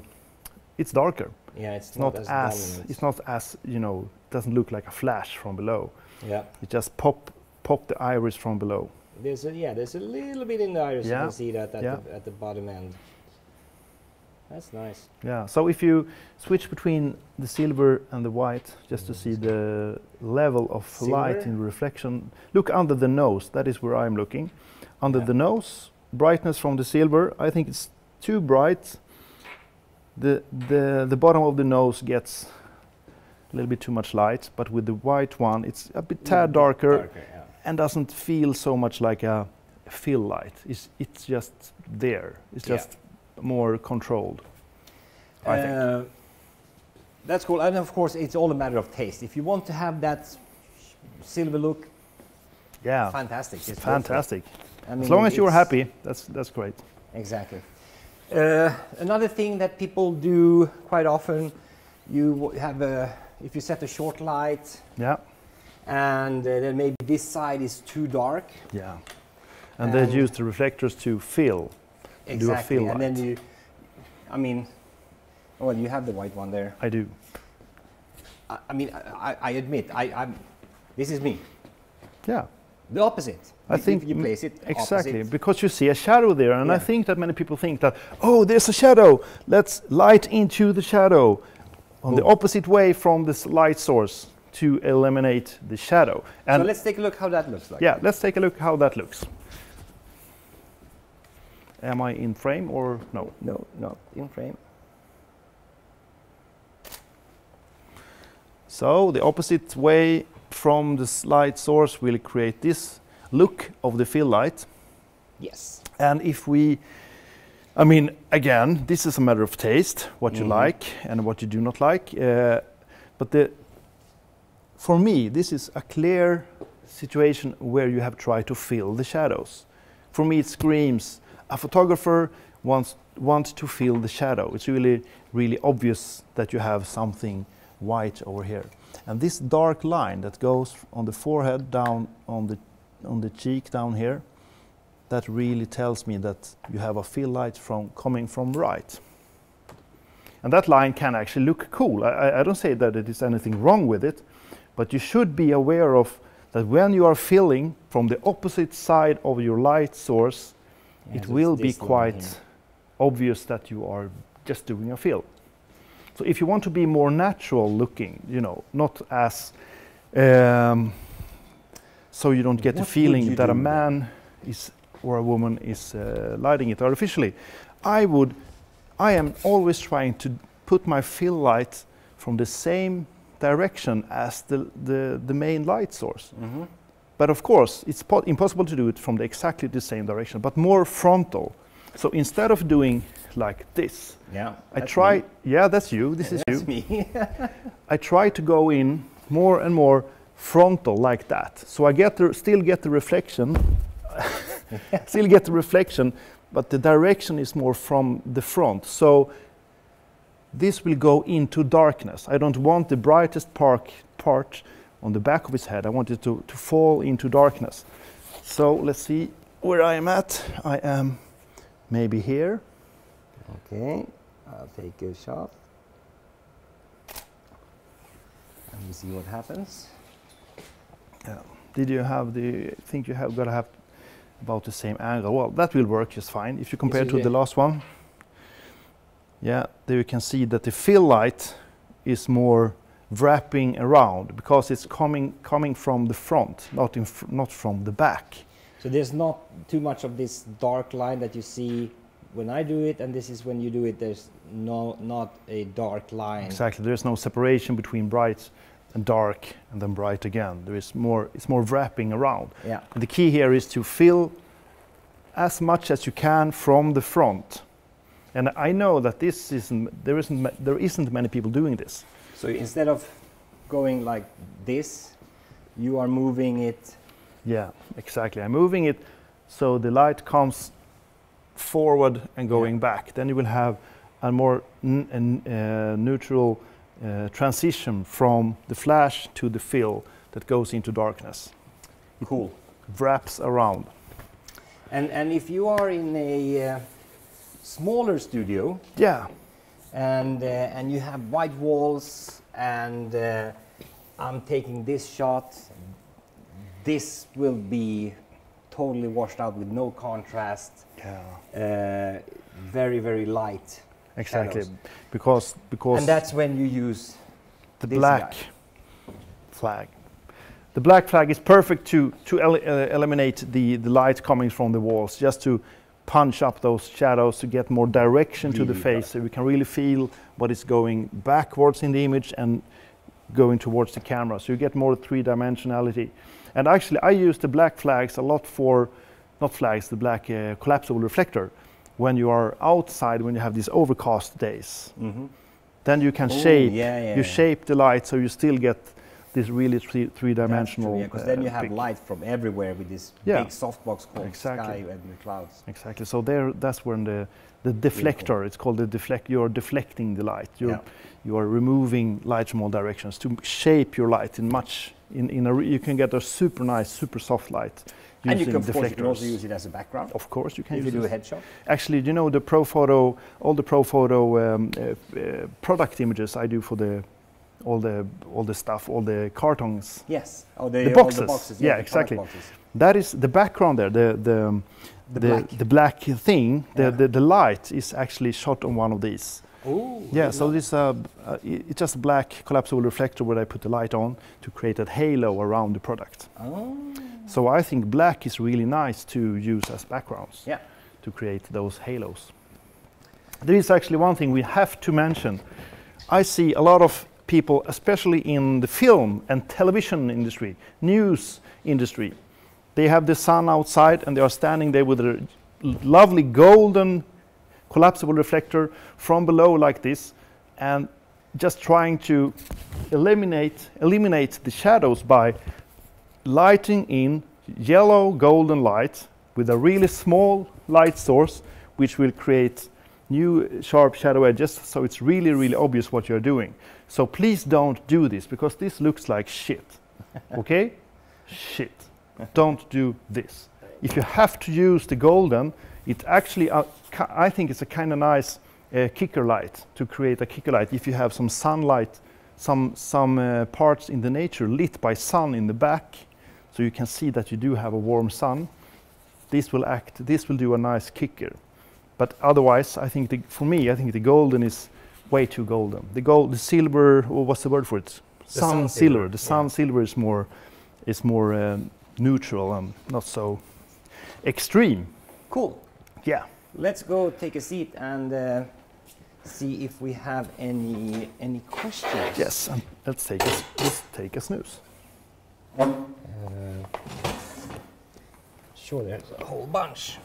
It's darker.
Yeah, it's,
It's not,
as,
as. It's not as you know. Doesn't look like a flash from below.
Yeah.
It just pop pop the iris from below.
There's a yeah, there's a little bit in the iris.
yeah.
You can see that at,
Yeah.
the, at the bottom end. That's nice.
Yeah. So if you switch between the silver and the white, just to see the level of light
Silver?
in reflection, look under the nose. That is where I'm looking. Under
Yeah.
the nose, brightness from the silver. I think it's too bright. The the the bottom of the nose gets a little bit too much light, but with the white one, it's a bit tad darker
Darker, yeah.
and doesn't feel so much like a fill light. It's it's just there. It's
Yeah.
just more controlled. I think.
Uh, That's cool. And of course, it's all a matter of taste. If you want to have that silver look,
Yeah,
fantastic. Just go for it.
fantastic.
I mean,
As long as you're happy, that's that's great.
Exactly. Uh, another thing that people do quite often, you have a, if you set a short light
Yeah,
and uh, then maybe this side is too dark.
yeah. And they use the reflectors to fill. Do a
Exactly.
fill
and then you, I mean, well, you have the white one there.
I do.
I, I mean, I, I- admit, I, I'm, this is me.
Yeah,
The opposite.
I
You-
think
you place it
exactly.
opposite.
Because you see a shadow there, and I think that many people think that, oh, there's a shadow. Let's light into the shadow on the opposite way from this light source to eliminate the shadow. And
so let's take a look how that looks like.
yeah, let's take a look how that looks. Am I in frame or no?
No, not in frame.
So the opposite way from the light source will create this look of the fill light.
Yes.
And if we, I mean, again, this is a matter of taste, what you
Mhm.
like and what you do not like. Uh, but the, for me, this is a clear situation where you have tried to fill the shadows. For me, it screams a photographer wants wants to fill the shadow. It's really, really obvious that you have something white over here. And this dark line that goes on the forehead down on the on the cheek down here, that really tells me that you have a fill light from coming from right. And that line can actually look cool. I, I- I don't say that it is anything wrong with it, but you should be aware of that when you are filling from the opposite side of your light source, It will be quite obvious that you are just doing a fill. So if you want to be more natural looking, you know, not as um, so you don't get the
What would
feeling that a man is or a woman is uh, lighting it artificially. I would, I am always trying to put my fill light from the same direction as the, the, the main light source.
Mhm.
But of course, it's po- impossible to do it from the exactly the same direction, but more frontal. So instead of doing like this,
Yeah.
I try.
me.
Yeah, that's you. This is
That's
you.
me.
I try to go in more and more frontal like that. So I get the, still get the reflection, still get the reflection, but the direction is more from the front. So this will go into darkness. I don't want the brightest park part on the back of his head. I want it to, to fall into darkness. So let's see where I am at. I am maybe here.
okay. I'll take a shot. We see what happens.
Yeah. Did you have the? I think you have got to have about the same angle. Well, that will work just fine if you compare to
the-
the last one. Yeah, there you can see that the fill light is more wrapping around because it's coming coming from the front, not in fr- not from the back.
So there's not too much of this dark line that you see when I do it, and this is when you do it. There's no not a dark line.
Exactly. There's no separation between bright and dark and then bright again. There is more. It's more wrapping around.
Yeah.
And the key here is to fill as much as you can from the front. And I know that this isn't there, isn't, there isn't many people doing this.
So instead of going like this, you are moving it.
Yeah, exactly. I'm moving it so the light comes forward and going back. Then you will have a more n- uh, neutral uh, transition from the flash to the fill that goes into darkness.
Cool.
Wraps around.
And and if you are in a uh, smaller studio
Yeah,
and uh, and you have white walls and uh, I'm taking this shot, this will be totally washed out with no contrast.
yeah,
Uh, very very light.
exactly.
shadows.
Because because
And that's when you use
the black
guy.
flag. The black flag is perfect to, to el- uh, eliminate the, the light coming from the walls, just to punch up those shadows to get more direction to the face, so we can really feel what is going backwards in the image and going towards the camera. So you get more three dimensionality. And actually, I use the black flags a lot for, not flags, the black uh, collapsible reflector, when you are outside, when you have these overcast days.
Mhm.
Then you can
Ooh,
shape
yeah, yeah,
you
yeah.
shape the light so you still get this really three, three-dimensional.
Yeah, because then
uh,
you have
pic.
light from everywhere with this
Yeah.
big softbox called
Exactly.
sky and the clouds.
Exactly. So there, that's when the the deflector. It's called the deflect. You are deflecting the light. You're
Yeah.
you are removing light from all directions to shape your light in much. In in a you can get a super nice, super soft light
And you
using
can, of course, you can also use it as a background.
Of course, you can
If you do a headshot.
Actually, you know the Profoto, all the Profoto um, uh, uh, product images I do for the all the all the stuff, all the cartons
Yes. Oh, the,
The
all
boxes.
the boxes.
Yeah,
the
exactly.
Boxes.
That is the background there. The the
The
the,
black.
the black thing. The,
Yeah.
the the light is actually shot on one of these.
Oh.
Yeah. So this uh, uh, it's just a black collapsible reflector where I put the light on to create that halo around the product.
Oh.
So I think black is really nice to use as backgrounds
Yeah.
to create those halos. There is actually one thing we have to mention. I see a lot of people, especially in the film and television industry, news industry, they have the sun outside and they are standing there with a lovely golden collapsible reflector from below like this and just trying to eliminate eliminate the shadows by lighting in yellow golden light with a really small light source which will create new sharp shadow edges. So it's really really obvious what you're doing so please don't do this because this looks like shit. Okay? Shit. Don't do this. If you have to use the golden it actually uh, i think it's a kind of nice uh, kicker light to create a kicker light. If you have some sunlight some some uh, parts in the nature lit by sun in the back so you can see that you do have a warm sun this will act this will do a nice kicker. But otherwise i think the, for me i think the golden is way too golden the gold the silver or what's the word for it
The
sun,
sun
silver.
silver,
the sun
yeah.
silver is more is more um, neutral and not so extreme
Cool.
yeah
Let's go take a seat and uh, see if we have any any questions.
yes and let's take a, s- let's take a snooze
Uh, sure, there's a whole bunch.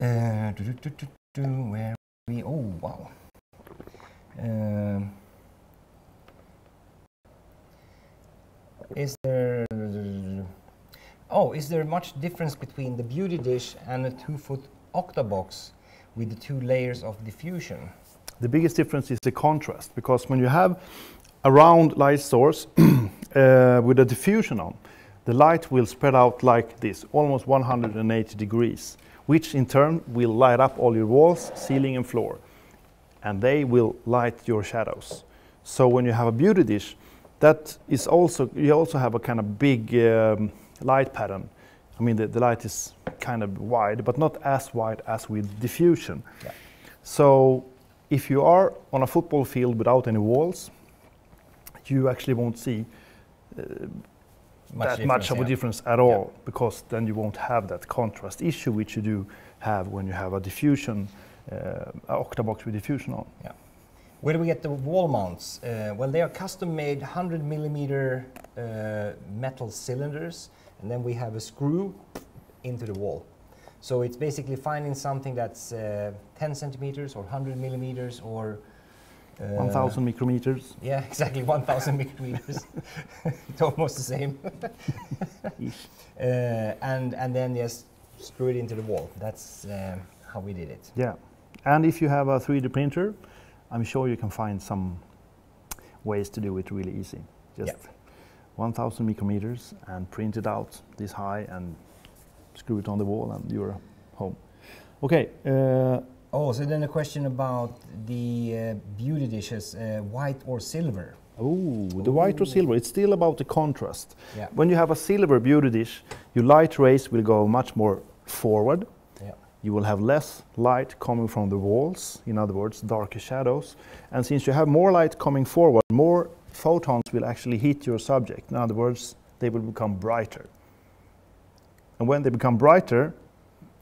Uh, do, where we? Oh, wow. Um, is there? Oh, is there much difference between the beauty dish and a two-foot octabox with the two layers of diffusion?
The biggest difference is the contrast because when you have a round light source uh, with a diffusion on, the light will spread out like this, almost 180 degrees, which in turn will light up all your walls, ceiling, and floor. and they will light your shadows. So when you have a beauty dish, that is also you also have a kind of big um, light pattern. I mean the, the light is kind of wide, but not as wide as with diffusion.
Yeah.
So if you are on a football field without any walls, you actually won't see that much of a difference at all because then you won't have that contrast issue which you do have when you have a diffusion, uh, octabox with diffusion on.
Yeah. Where do we get the wall mounts? Uh, well, they are custom made 100 millimeter uh, metal cylinders, and then we have a screw into the wall. So it's basically finding something that's uh, 10 centimeters or 100 millimeters or. Uh,
1000 micrometers.
Yeah, exactly, 1000 micrometers. it's almost the same. Uh, and, and then just screw it into the wall. That's uh, how we did it.
Yeah. And if you have a 3D printer, I'm sure you can find some ways to do it really easy. Just
Yeah.
1000 micrometers and print it out this high and screw it on the wall and you're home. Okay. Uh,
Oh, so then a question about the uh, beauty dishes, uh, white or silver?
Oh, the white or silver, it's still about the contrast.
Yeah.
When you have a silver beauty dish, your light rays will go much more forward.
Yeah.
You will have less light coming from the walls, in other words, darker shadows. And since you have more light coming forward, more photons will actually hit your subject. In other words, they will become brighter. And when they become brighter,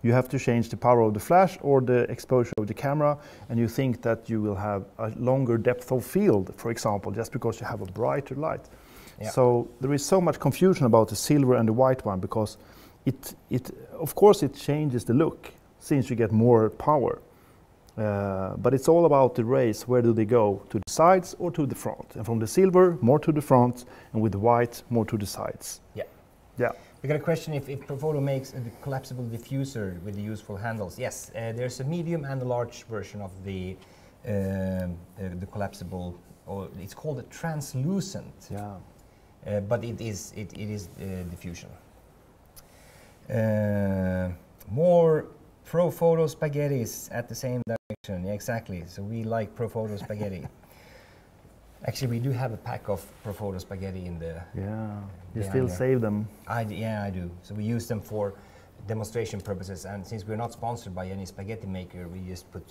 you have to change the power of the flash or the exposure of the camera, and you think that you will have a longer depth of field, for example, just because you have a brighter light.
Yeah.
So there is so much confusion about the silver and the white one because it, it of course, it changes the look since you get more power. Uh, but it's all about the rays. Where do they go? To the sides or to the front? And from the silver, more to the front, and with the white, more to the sides.
Yeah.
Yeah.
We got a question if, if Profoto makes a collapsible diffuser with the useful handles. Yes, uh, there's a medium and a large version of the, um, uh, the collapsible, or it's called a translucent,
Yeah.
uh, but it is, it, it is uh, diffusion. Uh, more Profoto spaghettis at the same direction. Yeah, exactly. So we like Profoto spaghetti. Actually, we do have a pack of Profoto spaghetti in the
Yeah. You
Yeah,
still save them.
I d- yeah, I do. So we use them for demonstration purposes, and since we're not sponsored by any spaghetti maker, we just put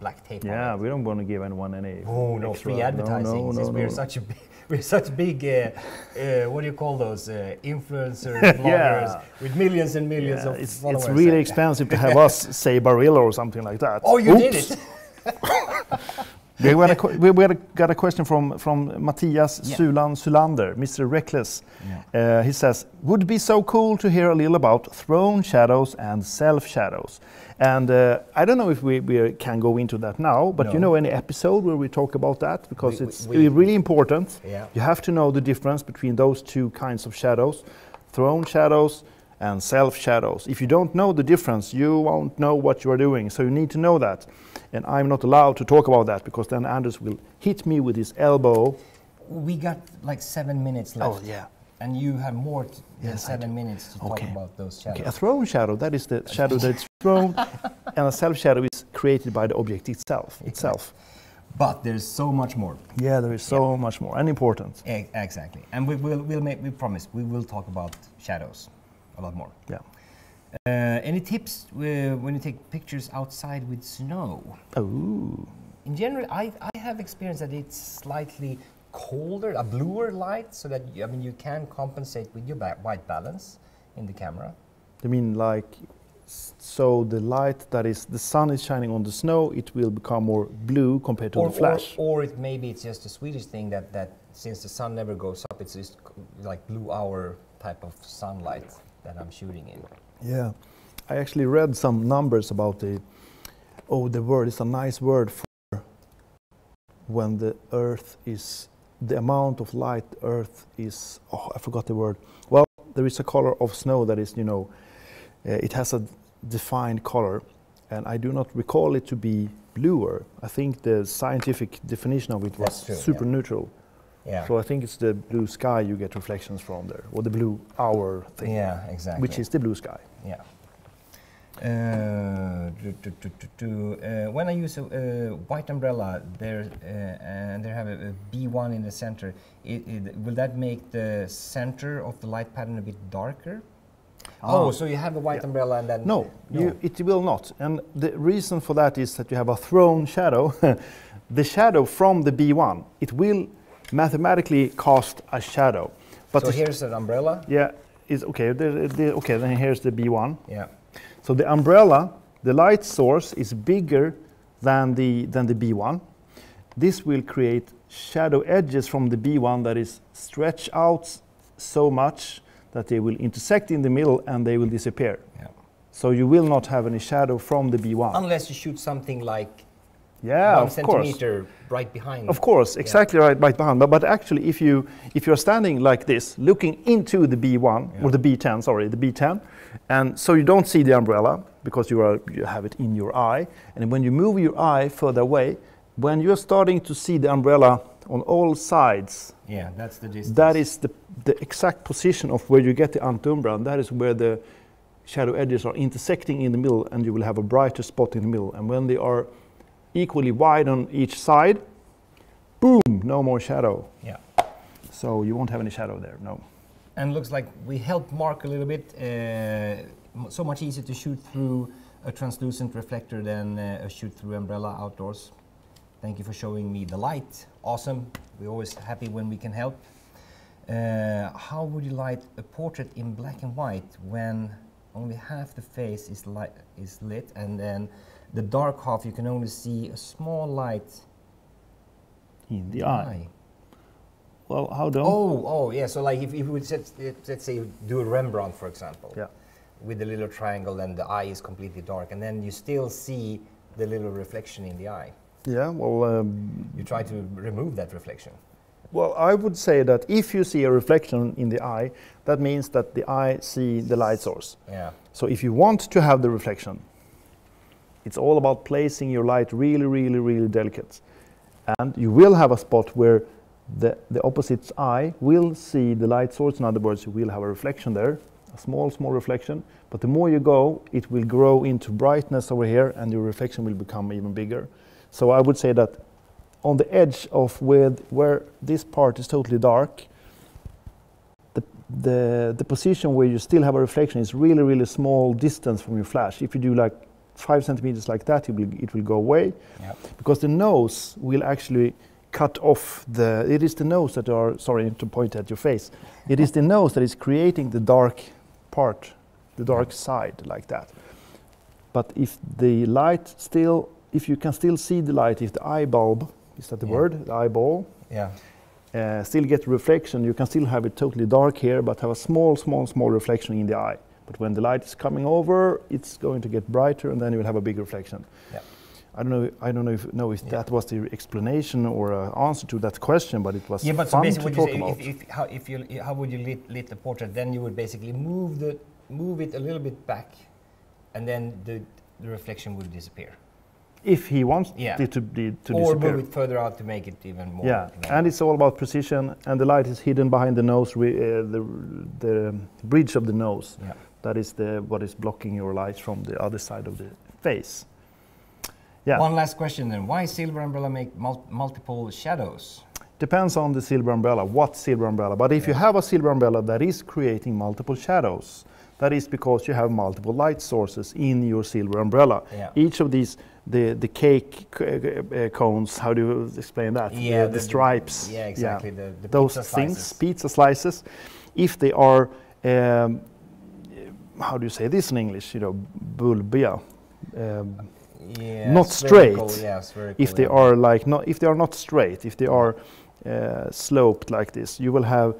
black tape
Yeah, we don't want to give anyone any.
Oh no, free advertising.
No, no,
since
no,
we're such a big, we're such big, uh, uh, what do you call those uh, influencers, bloggers
Yeah.
with millions and millions
Yeah,
of
it's,
followers.
it's really expensive to have us say Barilla or something like that.
Oh, you did it.
We got a, we we had a- got a question from, from Matthias
Yeah.
Sulan Sulander, Mr. Reckless. Uh, he says, would be so cool to hear a little about thrown shadows and self shadows. And uh, I don't know if we, we can go into that now, but you know any episode where we talk about that because it's really important.
Yeah.
You have to know the difference between those two kinds of shadows, thrown shadows and self shadows. If you don't know the difference, you won't know what you are doing. So you need to know that. And I'm not allowed to talk about that because then Anders will hit me with his elbow.
We got like seven minutes left.
Oh, yeah.
And you have more t- than
Yes, I
seven minutes to
Okay.
talk about those shadows.
Okay, a thrown shadow, that is the shadow that's thrown, and a self shadow is created by the object itself. itself.
But there's so much more.
Yeah, there is so much more and important.
E- exactly. And we will we'll make we promise we will talk about shadows a lot more.
Yeah.
Uh, any tips when you take pictures outside with snow?
Oh,
In general, I, I have experienced that it's slightly colder, a bluer light, so that you, I mean you can compensate with your white balance in the camera.
I mean, like, so the light that is, the sun is shining on the snow, it will become more blue compared to
or,
the flash.
Or, or it maybe it's just a Swedish thing that, that since the sun never goes up, it's just like blue hour type of sunlight that I'm shooting in.
Yeah, I actually read some numbers about the. Oh, the word is a nice word for when the Earth is the amount of light Earth is. Oh, I forgot the word. Well, there is a color of snow that is, you know, uh, it has a defined color, and I do not recall it to be bluer. I think the scientific definition of it was
true,
super
yeah.
neutral.
Yeah.
So I think it's the blue sky you get reflections from there, or the blue hour thing,
yeah, exactly.
which is the blue sky.
yeah. Uh, do, do, do. Uh, when I use a, white umbrella, there uh, and there have a, a B1 in the center, it, it, will that make the center of the light pattern a bit darker? Oh,
Ah.
so you have a white
Yeah.
umbrella and then
No, You, it will not. And the reason for that is that you have a thrown shadow. the shadow from the B1, it will mathematically cast a shadow. But
so here's an umbrella.
yeah, is okay. The, the, okay, then here's the B1.
Yeah.
So the umbrella, the light source is bigger than the, than the B1. This will create shadow edges from the B1 that is stretched out so much that they will intersect in the middle and they will disappear.
Yeah.
So you will not have any shadow from the B1.
Unless you shoot something like
yeah,
one
of course.
right behind.
Of course, exactly right, right behind. But, but actually, if you if you're standing like this, looking into the B1
Yeah.
or the B10, sorry, the B10, and so you don't see the umbrella because you are you have it in your eye, and when you move your eye further away, when you're starting to see the umbrella on all sides,
Yeah, that's the distance.
that is the the exact position of where you get the antumbra, and that is where the shadow edges are intersecting in the middle, and you will have a brighter spot in the middle. And when they are equally wide on each side, boom, no more shadow.
Yeah.
So you won't have any shadow there, no.
And looks like we helped Mark a little bit. Uh, so much easier to shoot through a translucent reflector than uh, a shoot through umbrella outdoors. Thank you for showing me the light. Awesome. We're always happy when we can help. Uh, how would you light a portrait in black and white when only half the face is, light, is lit and then the dark half you can only see a small light
In the eye. Well, how do?
Oh, oh, yeah. So, like, if, if we set, let's say you do a Rembrandt, for example,
Yeah.
with the little triangle, and the eye is completely dark, and then you still see the little reflection in the eye.
Yeah, well, um,
You try to remove that reflection.
well, I would say that if you see a reflection in the eye, that means that the eye see the light source.
Yeah.
So if you want to have the reflection, it's all about placing your light really, really, really delicate. And you will have a spot where the, the opposite eye will see the light source. In other words, you will have a reflection there, a small, small reflection. But the more you go, it will grow into brightness over here and your reflection will become even bigger. So I would say that on the edge of where, where this part is totally dark, the, the, the position where you still have a reflection is really, really small distance from your flash. If you do like five centimeters like that, it will, it will go away
Yeah.
because the nose will actually cut off the, it is the nose that are, sorry to point at your face, it is the nose that is creating the dark part, the dark side like that. But if the light still, if you can still see the light, if the eye bulb, is that the
Yeah.
word, the eyeball,
Yeah.
uh, still get reflection. You can still have it totally dark here, but have a small, small, small reflection in the eye. But when the light is coming over, it's going to get brighter, and then you will have a big reflection.
Yeah.
I don't know. I don't know if know if
Yeah.
that was the explanation or uh, answer to that question, but it was
Yeah, but so basically,
to
what you say, if, if, how, if you, how would you lit, lit the portrait? Then you would basically move the move it a little bit back, and then the, the reflection would disappear.
If he wants
Yeah.
it to, be, to
or
disappear.
move it further out to make it even more.
Yeah, and it's all about precision, and the light is hidden behind the nose, uh, the, the bridge of the nose.
yeah.
That is the what is blocking your light from the other side of the face. Yeah.
One last question then. Why silver umbrella make mul- multiple shadows?
Depends on the silver umbrella, what silver umbrella. But if you have a silver umbrella that is creating multiple shadows, that is because you have multiple light sources in your silver umbrella.
Yeah.
Each of these, the, the cake uh, cones, how do you explain that?
Yeah,
the, the stripes.
Yeah, exactly. The, the
Those
pizza
things,
slices.
pizza slices, if they are, um, how do you say this in English? You know, bulbia. Um,
Yeah,
not straight.
Yeah,
if they
yeah.
are like not if they are not straight if they are uh, sloped like this you will have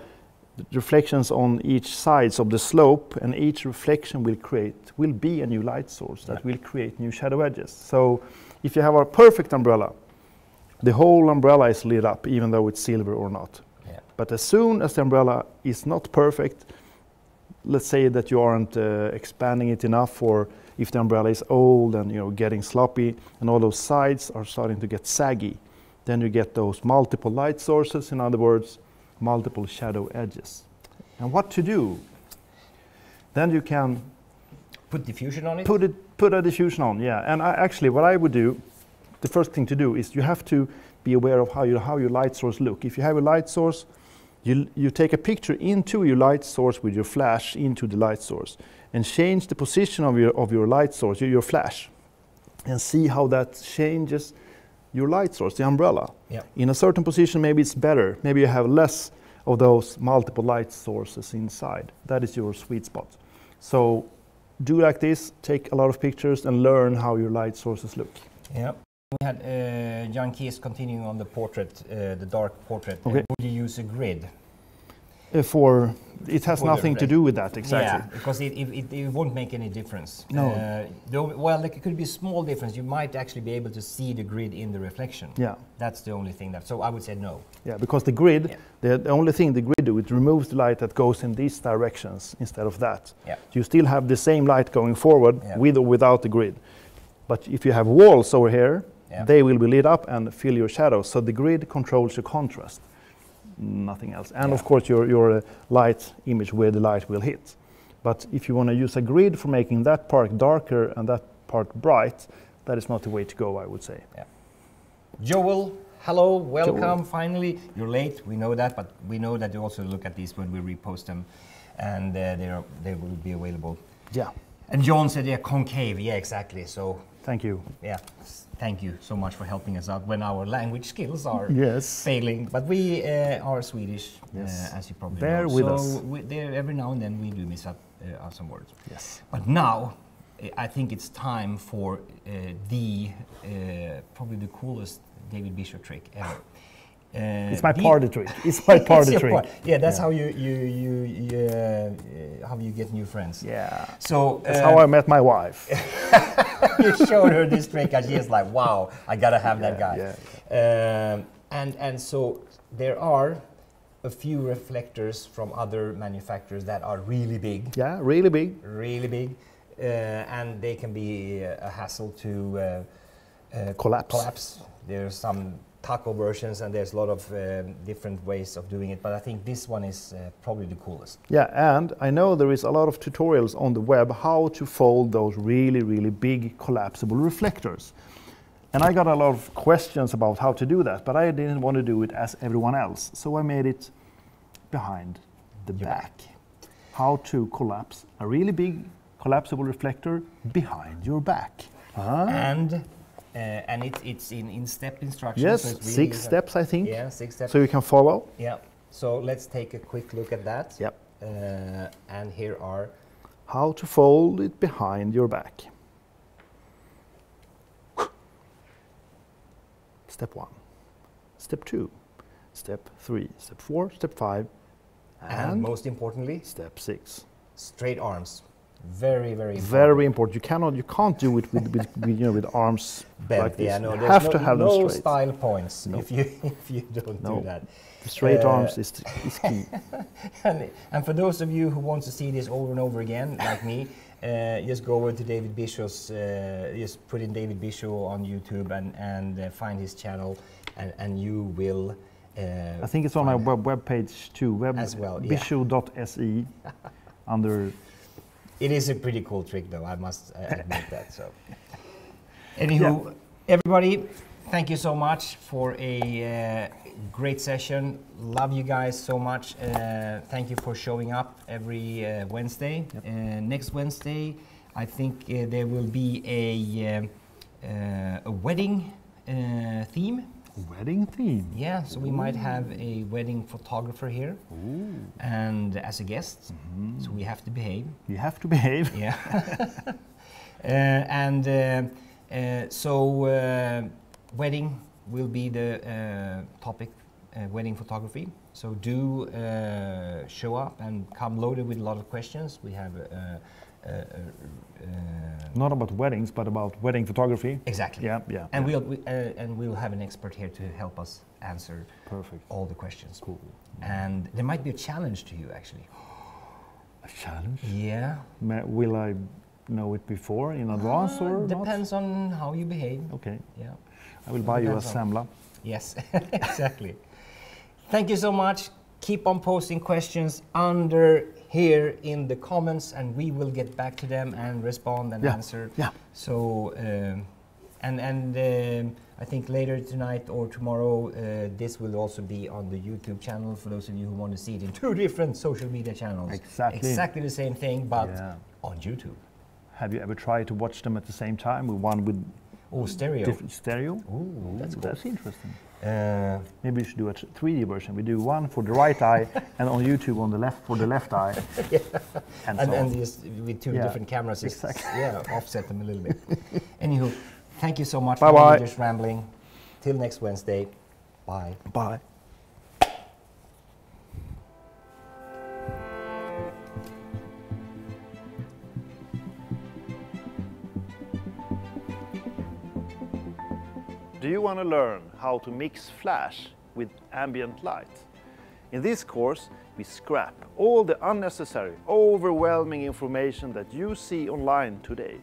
reflections on each sides of the slope and each reflection will create will be a new light source that will create new shadow edges so if you have a perfect umbrella the whole umbrella is lit up even though it's silver or not but as soon as the umbrella is not perfect let's say that you aren't uh, expanding it enough or if the umbrella is old and you know getting sloppy and all those sides are starting to get saggy then you get those multiple light sources in other words multiple shadow edges. And what to do? Then you can
Put diffusion on it.
put it put a diffusion on yeah. And I, actually what i would do the first thing to do is you have to be aware of how your how your light source look. If you have a light source you you take a picture into your light source with your flash into the light source and change the position of your of your light source your, your flash and see how that changes your light source the umbrella.
Yeah.
in a certain position maybe it's better. Maybe you have less of those multiple light sources inside. That is your sweet spot. So do like this take a lot of pictures and learn how your light sources look.
Yeah. We had uh, Jan Kies continuing on the portrait, uh, the dark portrait.
Okay.
would you use a grid?
Uh, for it has
For
nothing to do with that exactly
Yeah, because it, it, it, it won't make any difference.
No.
Uh, the well, there could be a small difference. You might actually be able to see the grid in the reflection.
yeah
That's the only thing that. So I would say no.
yeah because the grid
Yeah.
the, the only thing the grid do it removes the light that goes in these directions instead of that
Yeah.
you still have the same light going forward
Yeah.
with or without the grid but if you have walls over here
Yeah.
they will be lit up and fill your shadows so the grid controls your contrast nothing else and of course your, your uh, light image where the light will hit but if you want to use a grid for making that part darker and that part bright that is not the way to go i would say Yeah.
Joel, hello, welcome. Finally, you're late. We know that, but we know that you also look at these when we repost them, and uh, they are they will be available.
yeah
And John said, yeah, concave. Yeah, exactly. So
thank you
yeah, thank you so much for helping us out when our language skills are
yes
failing. But we uh, are Swedish,
Yes.
uh, as you probably
Bear
know.
with
so
us.
We, there, every now and then we do miss up uh, on some words.
yes
But now, I think it's time for uh, the uh, probably the coolest David Bicho trick ever. Uh,
it's my
the-
party trick it's my party
your
trick
part- Yeah, that's
Yeah.
how you you you, you uh, how you get new friends.
yeah
So
that's
uh,
how i met my wife
you showed her this trick, and she's like, "Wow, I gotta have that guy."
yeah,
Um, and and so there are a few reflectors from other manufacturers that are really big,
yeah really big
really big, uh, and they can be a hassle to uh, uh,
Collapse.
Collapse. There's some taco versions, and there's a lot of um, different ways of doing it. But I think this one is uh, probably the coolest.
Yeah, and I know there is a lot of tutorials on the web how to fold those really, really big collapsible reflectors. And I got a lot of questions about how to do that, but I didn't want to do it as everyone else. So I made it behind the back. How to collapse a really big collapsible reflector behind your back. Huh?
And uh, and it, it's in, in step instructions.
Yes,
so it's really
six steps, I think.
Yeah, six steps.
So you can follow.
yeah. So let's take a quick look at that.
Yep.
Uh, and here are
How to fold it behind your back. Step one, step two, step three, step four, step five,
and,
and
most importantly,
step six.
straight arms. Very very important.
Very important. You cannot, you can't do it with, with, with you know, with arms
Bent,
like this.
yeah, no,
you have
no,
to have
no
them straight.
style points
No.
if you if you don't
No.
do that.
The straight
Uh,
arms is, is key.
and, and for those of you who want to see this over and over again, like me, uh, just go over to David Bicho's, uh, just put in David Bicho on YouTube and, and uh, find his channel, and, and you will. Uh,
I think it's on my web, web page too, web
As well, yeah.
under
It is a pretty cool trick, though. I must uh, admit that. So, anywho, everybody, thank you so much for a uh, great session. Love you guys so much. Uh, thank you for showing up every uh, Wednesday. Uh, next Wednesday, I think uh, there will be a a wedding uh, theme.
Wedding theme.
Yeah, so we might have a wedding photographer here and as a guest. So we have to behave.
You have to behave.
Yeah. uh, and uh, uh, so uh, wedding will be the uh, topic, uh, wedding photography. So do uh, show up and come loaded with a lot of questions. We have. Uh, uh, uh,
Not about weddings, but about wedding photography.
exactly.
Yeah, yeah.
And
yeah.
we'll we, uh, and we'll have an expert here to help us answer
Perfect.
all the questions.
Cool.
And there might be a challenge to you actually.
A challenge?
Yeah.
Ma- Will I know it before in advance
Uh,
or not?
depends on how you behave.
Okay,
Yeah.
I will buy you a Semla.
Yes, exactly. Thank you so much. keep on posting questions under here in the comments, and we will get back to them and respond and
Yeah,
answer.
yeah.
So, um, and and um, I think later tonight or tomorrow, uh, this will also be on the YouTube channel for those of you who want to see it in two different social media channels.
Exactly.
Exactly the same thing, but
Yeah.
on YouTube.
Have you ever tried to watch them at the same time? With one with
Oh, stereo.
different stereo?
Ooh, that's cool.
That's interesting.
Uh,
Maybe we should do a 3D version. We do one for the right eye and on YouTube on the left for the left eye. And,
and
so
and just with two
Yeah,
different cameras,
exactly.
yeah, offset them a little bit. Anywho, thank you so much
Bye
for
bye.
just rambling. Till next Wednesday. Bye.
Bye. Do you want to learn how to mix flash with ambient light? In this course, we scrap all the unnecessary, overwhelming information that you see online today.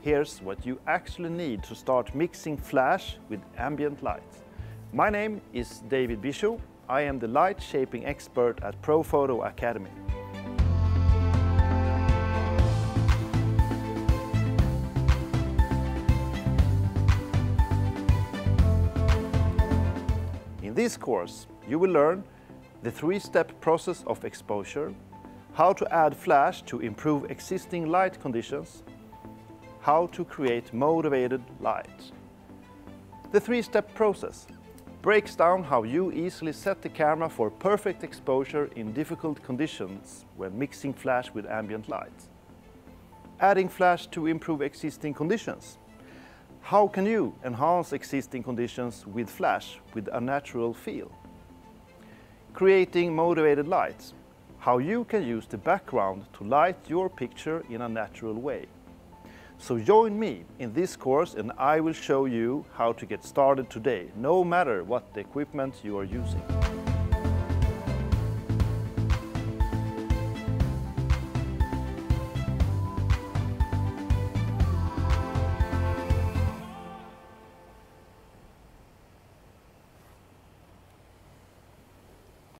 Here's what you actually need to start mixing flash with ambient light. My name is David Bicho. I am the light shaping expert at Profoto Academy. This course, you will learn the three-step process of exposure, how to add flash to improve existing light conditions, how to create motivated light. The three-step process breaks down how you easily set the camera for perfect exposure in difficult conditions when mixing flash with ambient light. Adding flash to improve existing conditions. How can you enhance existing conditions with flash with a natural feel? Creating motivated lights, How you can use the background to light your picture in a natural way. So join me in this course and I will show you how to get started today, no matter what the equipment you are using.